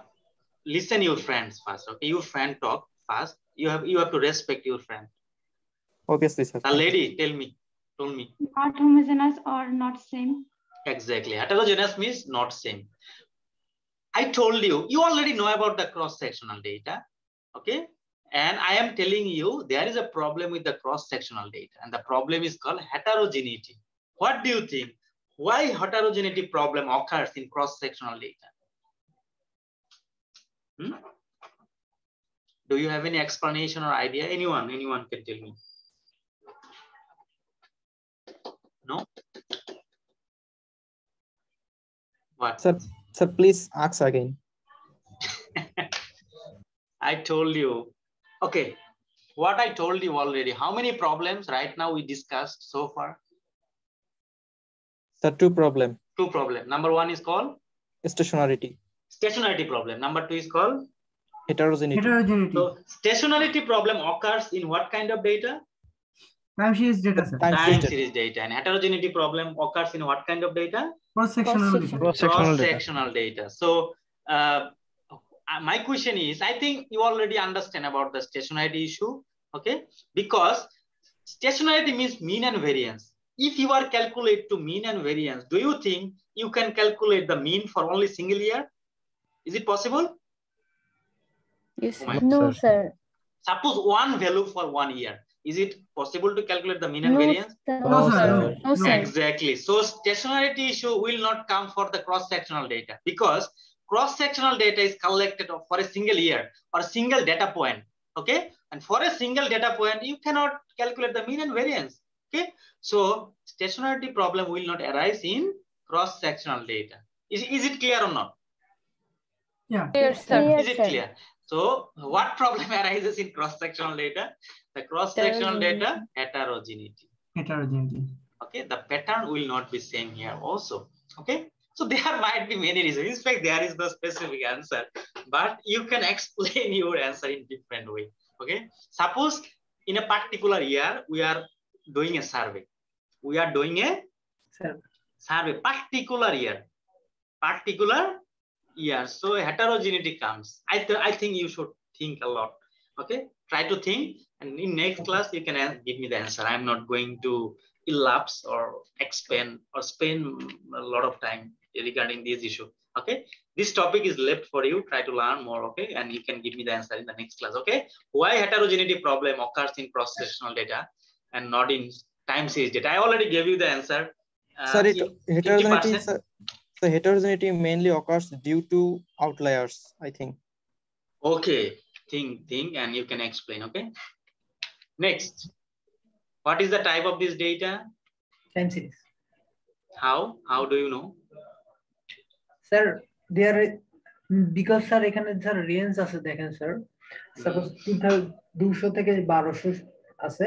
listen your friends first. Okay, your friend talk first. You have you have to respect your friend. obviously sir The lady, tell me, told me Not homogeneous or not same. exactly. Heterogeneous means not same. I told you, you already know about the cross-sectional data. Okay, and I am telling you there is a problem with the cross-sectional data, and the problem is called heterogeneity. What do you think? Why heterogeneity problem occurs in cross-sectional data? Hmm? Do you have any explanation or idea? Anyone, anyone can tell me. No? What? sir sir please ask again I told you. Okay. What I told you already. How many problems right now we discussed so far? Sir two problem Two problem. Number one is called stationarity stationarity problem. Number two is called. heterogeneity Heterogeneity. So stationarity problem occurs in what kind of data? Time series data, sir. time Time series series data. And heterogeneity problem occurs in what kind of data? Cross-sectional data. Cross-sectional data. Data. So uh, uh, my question is, I think you already understand about the stationarity issue, okay? Because stationarity means mean and variance. If you are calculate to mean and variance, do you think you can calculate the mean for only single year? Is it possible? Yes. Oh No, sir. Suppose one value for one year. Is it possible to calculate the mean and No, variance? sir. No, No, sir. sir. No, sir. Exactly. So stationarity issue will not come for the cross-sectional data because cross-sectional data is collected for a single year or a single data point. Okay. And for a single data point, you cannot calculate the mean and variance. Okay. So stationarity problem will not arise in cross-sectional data. Is, is it clear or not? Yeah. Clear, sir. Is it clear? So what problem arises in cross-sectional data? The cross-sectional data heterogeneity. Heterogeneity. Okay, the pattern will not be same here also. Okay, so there might be many reasons. In fact, there is no specific answer, but you can explain your answer in different way. Okay, suppose in a particular year we are doing a survey. We are doing a survey particular year, particular year. So heterogeneity comes. I th- I think you should think a lot. Okay, try to think, and in next class you can give me the answer. I'm not going to elapse or expand or spend a lot of time regarding this issue. Okay, this topic is left for you. Try to learn more. Okay, and you can give me the answer in the next class. Okay, why heterogeneity problem occurs in cross-sectional data and not in time series data? I already gave you the answer. Uh, Sir, it, if- heterogeneity, 50%. sir, the heterogeneity mainly occurs due to outliers, I think. Okay, think, think, and you can explain, okay? Next, what is the type of this data? time series. How? How do you know? Sir there because sir এখানে sir range আছে দেখেন sir suppose দুশো থেকে বারোশো আছে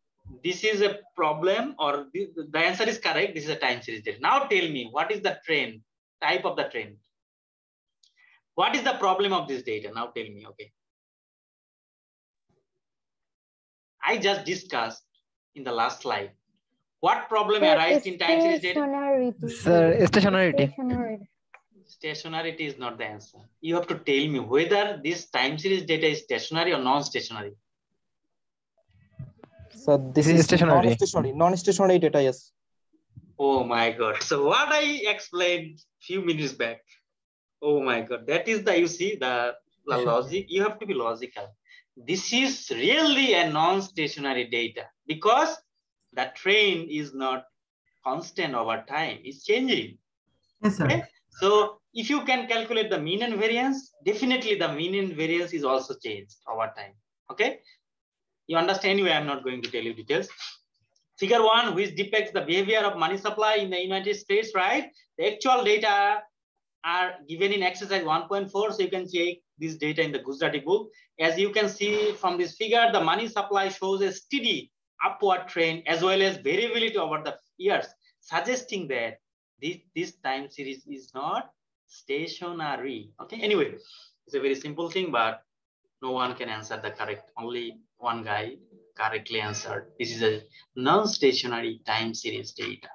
this is a problem or the, the answer is correct this is a time series data now tell me what is the trend type of the trend what is the problem of this data now tell me okay I just discussed in the last slide. What problem Sir, arises in time series data? stationarity. Sir, stationarity. Stationarity. Stationarity is not the answer. You have to tell me whether this time series data is stationary or non-stationary. So this This is is stationary. non-stationary, non-stationary data, yes. Oh my God. So what I explained few minutes back. Oh my God. That is the, you see, the, the logic. You have to be logical. This is really a non-stationary data because the train is not constant over time. It's changing. Yes, sir. Okay. So if you can calculate the mean and variance, definitely the mean and variance is also changed over time. Okay. You understand anyway, I'm not going to tell you details. Figure one, which depicts the behavior of money supply in the United States, right? The actual data are given in exercise 1.4. So you can check this data in the Gujarati book. As you can see from this figure, the money supply shows a steady upward trend as well as variability over the years, suggesting that this, this time series is not stationary. Okay, anyway, it's a very simple thing, but no one can answer the correct. Only one guy correctly answered. This is a non-stationary time series data.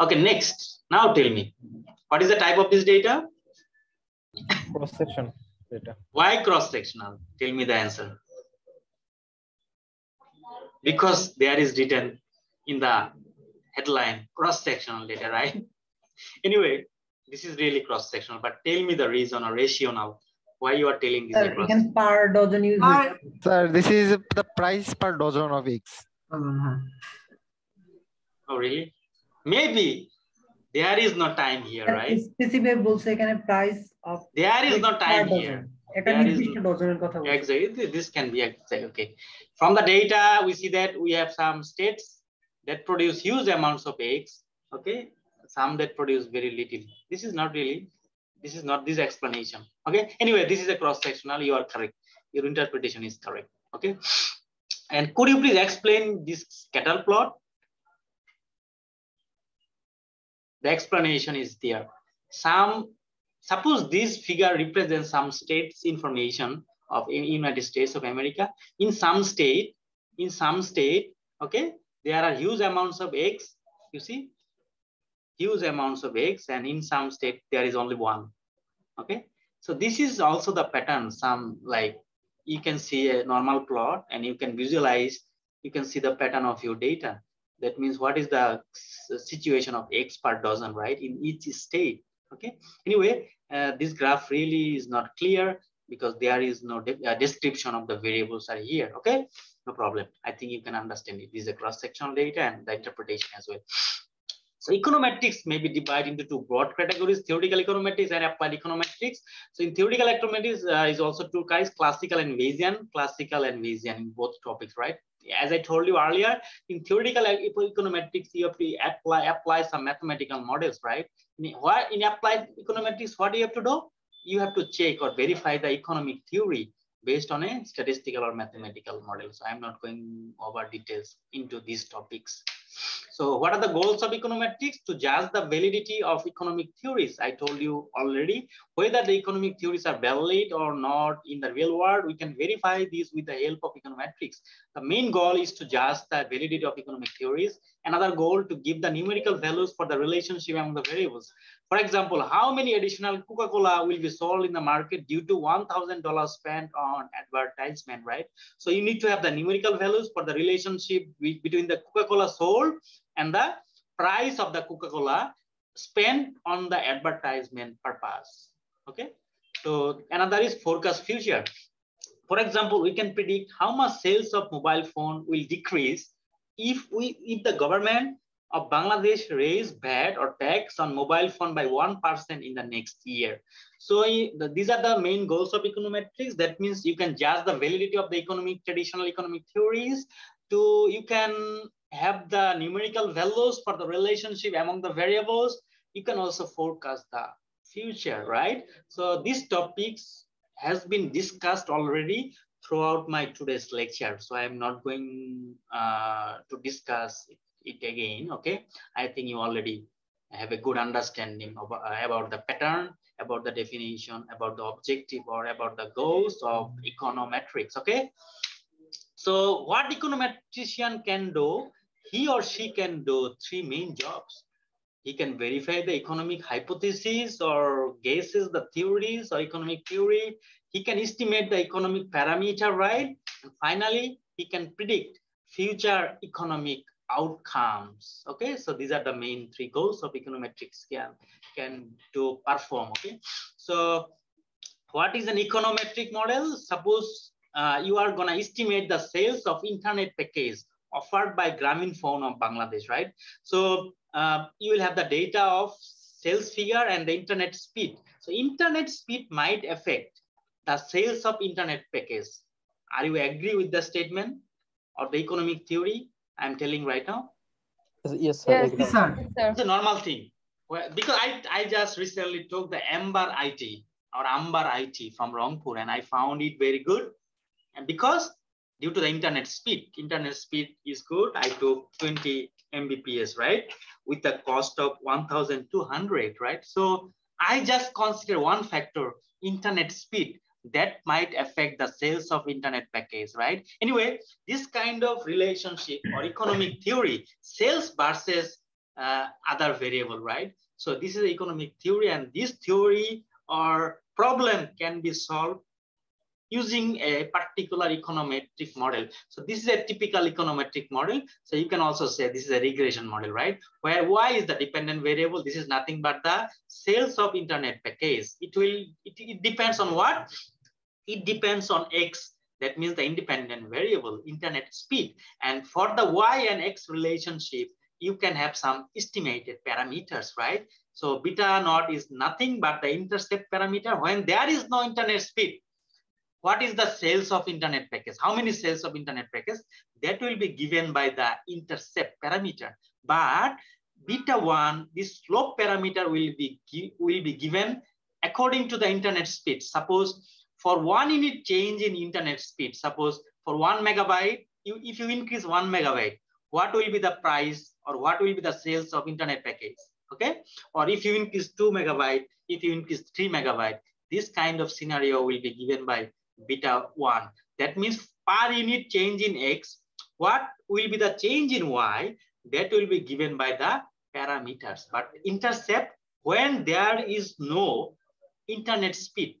Okay, next. Now tell me, what is the type of this data? Cross-section data. Why cross-sectional? Tell me the answer. Because there is written in the headline cross-sectional data, right? Anyway, this is really cross-sectional, but tell me the reason or rationale why you are telling this. Sir is cross- এখানে per dozen use Hi. Sir, this is the price per dozen of eggs. Dozen, huh? Oh, really? Maybe there is no time here, right? Specify বলছে এখানে price of There is no time here. একটা There is নির্দিষ্ট ডজনের কথা বলছে Exactly. This can be exact. Okay. From the data, we see that we have some states that produce huge amounts of eggs. Okay. Some that produce very little. This is not really, this is not this explanation. Okay. Anyway, this is a cross sectional. You are correct. Your interpretation is correct. Okay. And could you please explain this scatter plot? The explanation is there. Some suppose this figure represents some states information of United States of America. In some state, in some state, okay, there are huge amounts of eggs. You see, huge amounts of eggs, and in some state there is only one. Okay, so this is also the pattern. Some like you can see a normal plot, and you can visualize. You can see the pattern of your data. That means what is the situation of eggs per dozen, right? In each state Okay. Anyway, uh, this graph really is not clear because there is no de uh, description of the variables are here. Okay. No problem. I think you can understand it. This is a cross-sectional data and the interpretation as well. So econometrics may be divided into two broad categories, theoretical econometrics and applied econometrics. So in theoretical econometrics uh, is also two kinds, classical and Bayesian, classical and Bayesian in both topics, right? As I told you earlier, in theoretical econometrics, you have to apply, apply some mathematical models, right? In, what, in applied econometrics, what do you have to do? You have to check or verify the economic theory based on a statistical or mathematical model. So I'm not going over details into these topics. So what are the goals of econometrics? To judge the validity of economic theories. I told you already, whether the economic theories are valid or not in the real world, we can verify these with the help of econometrics. The main goal is to judge the validity of economic theories. Another goal to give the numerical values for the relationship among the variables. For example, how many additional Coca-Cola will be sold in the market due to $1,000 spent on advertisement, right? So you need to have the numerical values for the relationship between the Coca-Cola sold and the price of the Coca-Cola spent on the advertisement purpose. Okay. So another is forecast future. For example, we can predict how much sales of mobile phone will decrease if we if the government of Bangladesh raise VAT or tax on mobile phone by 1% in the next year. So these are the main goals of econometrics. That means you can judge the validity of the economic traditional economic theories to you can have the numerical values for the relationship among the variables. You can also forecast the future, right? So these topics has been discussed already throughout my today's lecture. So I'm not going uh, to discuss it again, okay? I think you already have a good understanding of, uh, about the pattern, about the definition, about the objective, or about the goals of econometrics, okay? So what econometrician can do he or she can do three main jobs. He can verify the economic hypothesis or guesses the theories or economic theory. He can estimate the economic parameter, right? And finally, he can predict future economic outcomes. Okay, so these are the main three goals of econometrics can, can to perform. Okay, so what is an econometric model? Suppose uh, you are gonna estimate the sales of internet package offered by Grameenphone of Bangladesh, right? So uh, you will have the data of sales figure and the internet speed. So internet speed might affect the sales of internet package. Are you agree with the statement or the economic theory I'm telling right now? Yes, sir. Yes, sir. It's a normal thing. Well, because I, I just recently took the Amber IT or Amber IT from Rangpur and I found it very good. And because due to the internet speed. Internet speed is good. I took 20 Mbps, right? With the cost of 1,200, right? So I just consider one factor, internet speed that might affect the sales of internet package, right? Anyway, this kind of relationship or economic theory, sales versus uh, other variable, right? So this is economic theory and this theory or problem can be solved using a particular econometric model. So this is a typical econometric model. So you can also say this is a regression model, right? Where Y is the dependent variable. This is nothing but the sales of internet package. It will, it, it depends on what? It depends on X. That means the independent variable, internet speed. And for the Y and X relationship, you can have some estimated parameters, right? So beta naught is nothing but the intercept parameter. When there is no internet speed, what is the sales of internet package? How many sales of internet package? That will be given by the intercept parameter. But beta one, this slope parameter will be, will be given according to the internet speed. Suppose for one unit change in internet speed, suppose for one megabyte, you, if you increase one megabyte, what will be the price or what will be the sales of internet package? Okay. Or if you increase two megabyte, if you increase three megabyte, this kind of scenario will be given by beta 1. That means per unit change in x, what will be the change in y? That will be given by the parameters. But intercept, when there is no internet speed,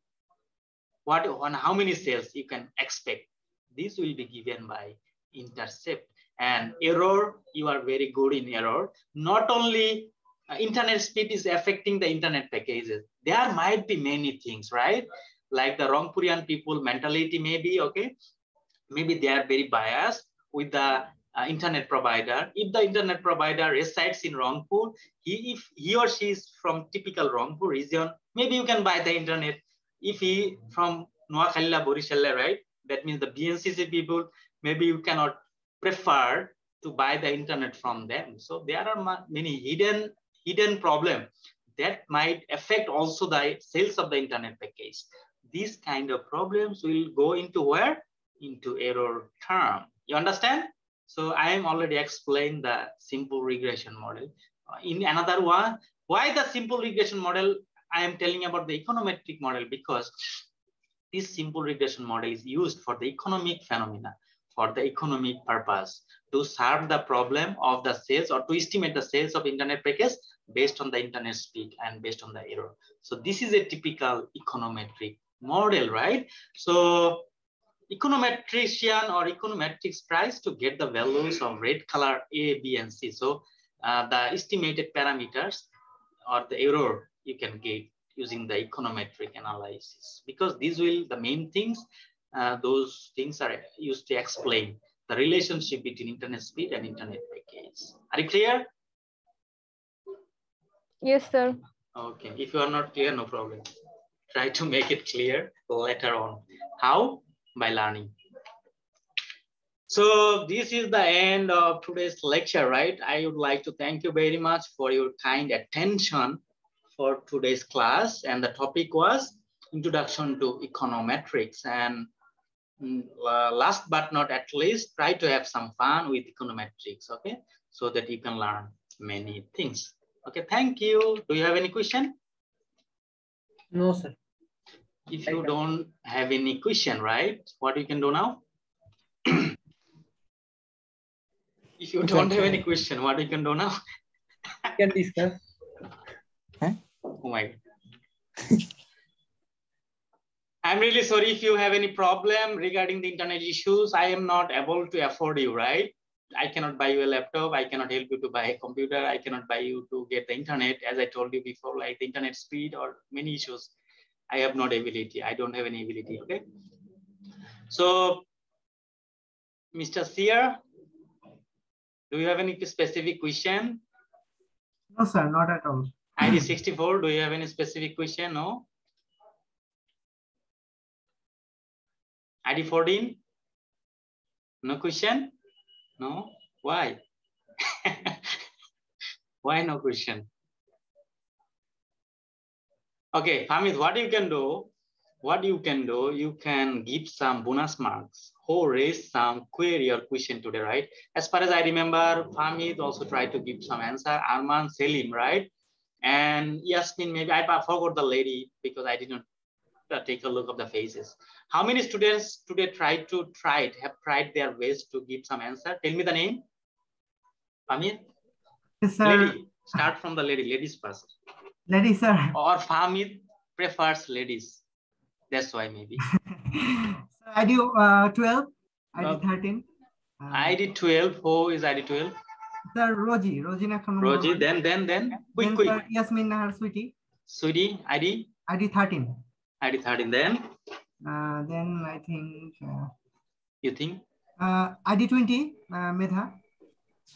what on how many cells you can expect, this will be given by intercept. And error, you are very good in error. Not only uh, internet speed is affecting the internet packages. There might be many things, right? Like the Rangpurian people mentality, maybe, okay? Maybe they are very biased with the uh, internet provider. If the internet provider resides in Rangpur, he, if he or she is from typical Rangpur region, maybe you can buy the internet. If he from Noakhali, Borishalla, right? That means the BNCC people, maybe you cannot prefer to buy the internet from them. So there are many hidden hidden problem that might affect also the sales of the internet package. These kind of problems will go into where? Into error term. You understand? So I am already explained the simple regression model. Uh, in another one, why the simple regression model? I am telling about the econometric model because this simple regression model is used for the economic phenomena, for the economic purpose to serve the problem of the sales or to estimate the sales of internet package based on the internet speed and based on the error. So this is a typical econometric model, right? So econometrician or econometrics tries to get the values of red color A, B, and C. So uh, the estimated parameters or the error you can get using the econometric analysis because these will the main things uh, those things are used to explain the relationship between internet speed and internet package. Are you clear? Yes, sir. Okay, if you are not clear, no problem. Try to make it clear later on. How? By learning. So this is the end of today's lecture, right? I would like to thank you very much for your kind attention for today's class. And the topic was Introduction to Econometrics. And mm, last but not at least, try to have some fun with econometrics, okay? So that you can learn many things. Okay, thank you. Do you have any question? No, sir. If you don't have any question, right? What you can do now? if you don't have any question, what you can do now? can discuss. Huh? Oh my. I'm really sorry if you have any problem regarding the internet issues. I am not able to afford you, right? I cannot buy you a laptop. I cannot help you to buy a computer. I cannot buy you to get the internet, as I told you before, like the internet speed or many issues. I have not ability. I don't have any ability. Okay. So, Mr. Sear, do you have any specific question? No, sir, not at all. ID 64, do you have any specific question? No. ID 14? No question? No? Why? Why no question? Okay, Hamid, what you can do, what you can do, you can give some bonus marks or raise some query or question today, right? As far as I remember, Hamid also tried to give some answer, Arman, Selim, right? And Yasmin, maybe I forgot the lady because I didn't uh, take a look of the faces. How many students today tried to try it, have tried their best to give some answer? Tell me the name. Hamid? Yes, sir. Lady. Start from the lady, ladies first. Ladies, sir. Or Fahmid prefers ladies. That's why maybe. so I do uh, 12, I did 13. Uh, did 12, who is ID 12? Sir, Roji, Khanum. Roji, then, then, then, quick, then, quick. Sir, Yasmin Nahar Sweetie, Sweetie, ID, I did 13. ID 13, then, Uh, then I think uh, you think? uh, I did 20, uh, Medha.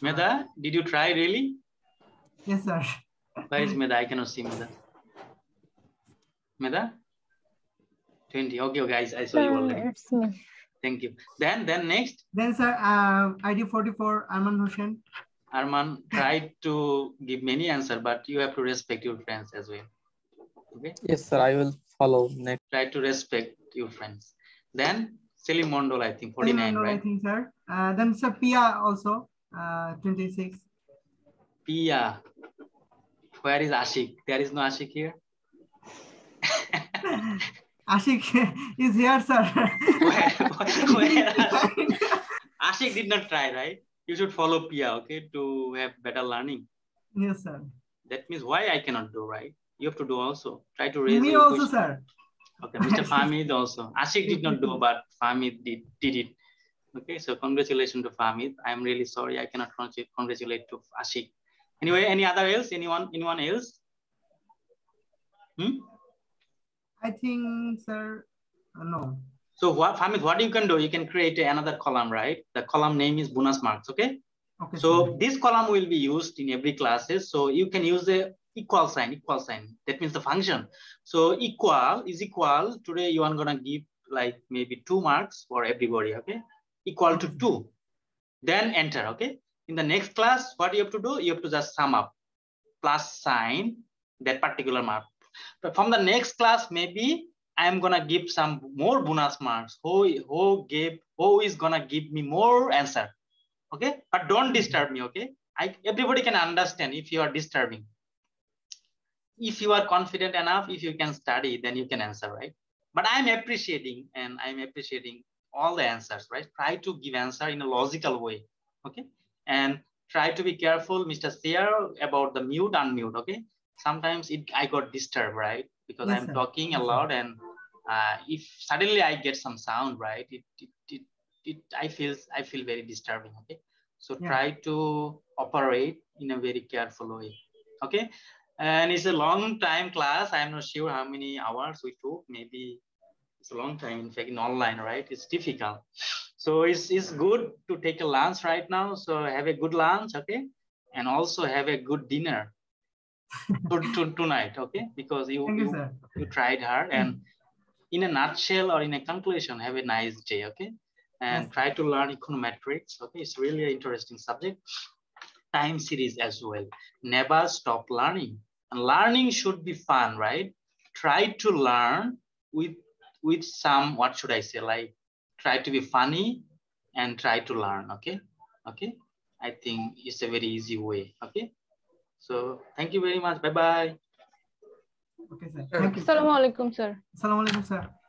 Meda, did you try really? Yes, sir. Where is Meda? I cannot see Meda. Meda? 20. Okay, okay, I, I saw you Sir, already. it's. Thank you. Then, then next, Then, sir, uh, I did 44, Arman Hussain. Arman tried to give many answer, but you have to respect your friends as well. Okay, Yes, sir. I will follow next. try to respect your friends. Then Selim Mondol, I think 49, Arman, I right? think, sir. Uh, then, sir, Pia also, uh, 26. Pia. Where is Ashik? There is no Ashik here. Ashik is here, sir. where, where Ashik? Did not try, right? You should follow Pia, okay, to have better learning. yes, sir. That means why I cannot do, right? You have to do also. Try to raise Me also, question. sir. Okay, Mr. Fahmid also. Ashik did not do, but Fahmid did, did it. Okay, so congratulations to Fahmid. I'm really sorry I cannot congratulate to Ashik. Anyway, any other else? Anyone? Anyone else? Hmm? I think, sir, uh, no. So what, Hamid, what you can do, you can create another column, right? The column name is bonus marks, okay? Okay. So sir. this column will be used in every classes. So you can use the equal sign, equal sign. That means the function. So equal is equal. Today you are gonna give like maybe two marks for everybody, okay? Equal to two. Then enter, okay? In the next class, what you have to do? You have to just sum up plus sign that particular mark. But from the next class, maybe I'm gonna give some more bonus marks. Who, who gave, who is gonna give me more answer? Okay, but don't disturb me, okay? I, everybody can understand if you are disturbing. If you are confident enough, if you can study, then you can answer, right? But I'm appreciating and I'm appreciating all the answers, right? Try to give answer in a logical way, okay? And try to be careful, Mr. Sear, about the mute, unmute, okay? Sometimes it I got disturbed, right? Because Yes, I'm sir. talking a lot and uh, if suddenly I get some sound, right? It, it, it, it I feel I feel very disturbing, okay? So Yeah. try to operate in a very careful way, okay? And it's a long time class. I'm not sure how many hours we took. Maybe it's a long time. In fact, in online, right? It's difficult. So it's, it's good to take a lunch right now. So have a good lunch, okay? And also have a good dinner to, to, tonight, okay? Because you, Thank you, you, you tried hard and in a nutshell or in a conclusion, have a nice day, okay? And Yes. try to learn econometrics, okay? It's really an interesting subject. Time series as well. Never stop learning. And learning should be fun, right? Try to learn with with some, what should I say? Like try to be funny and try to learn, okay? Okay. I think it's a very easy way, okay? So thank you very much. Bye-bye. Okay, sir. Thank you. Assalamu alaikum, sir. Assalamu alaikum, sir.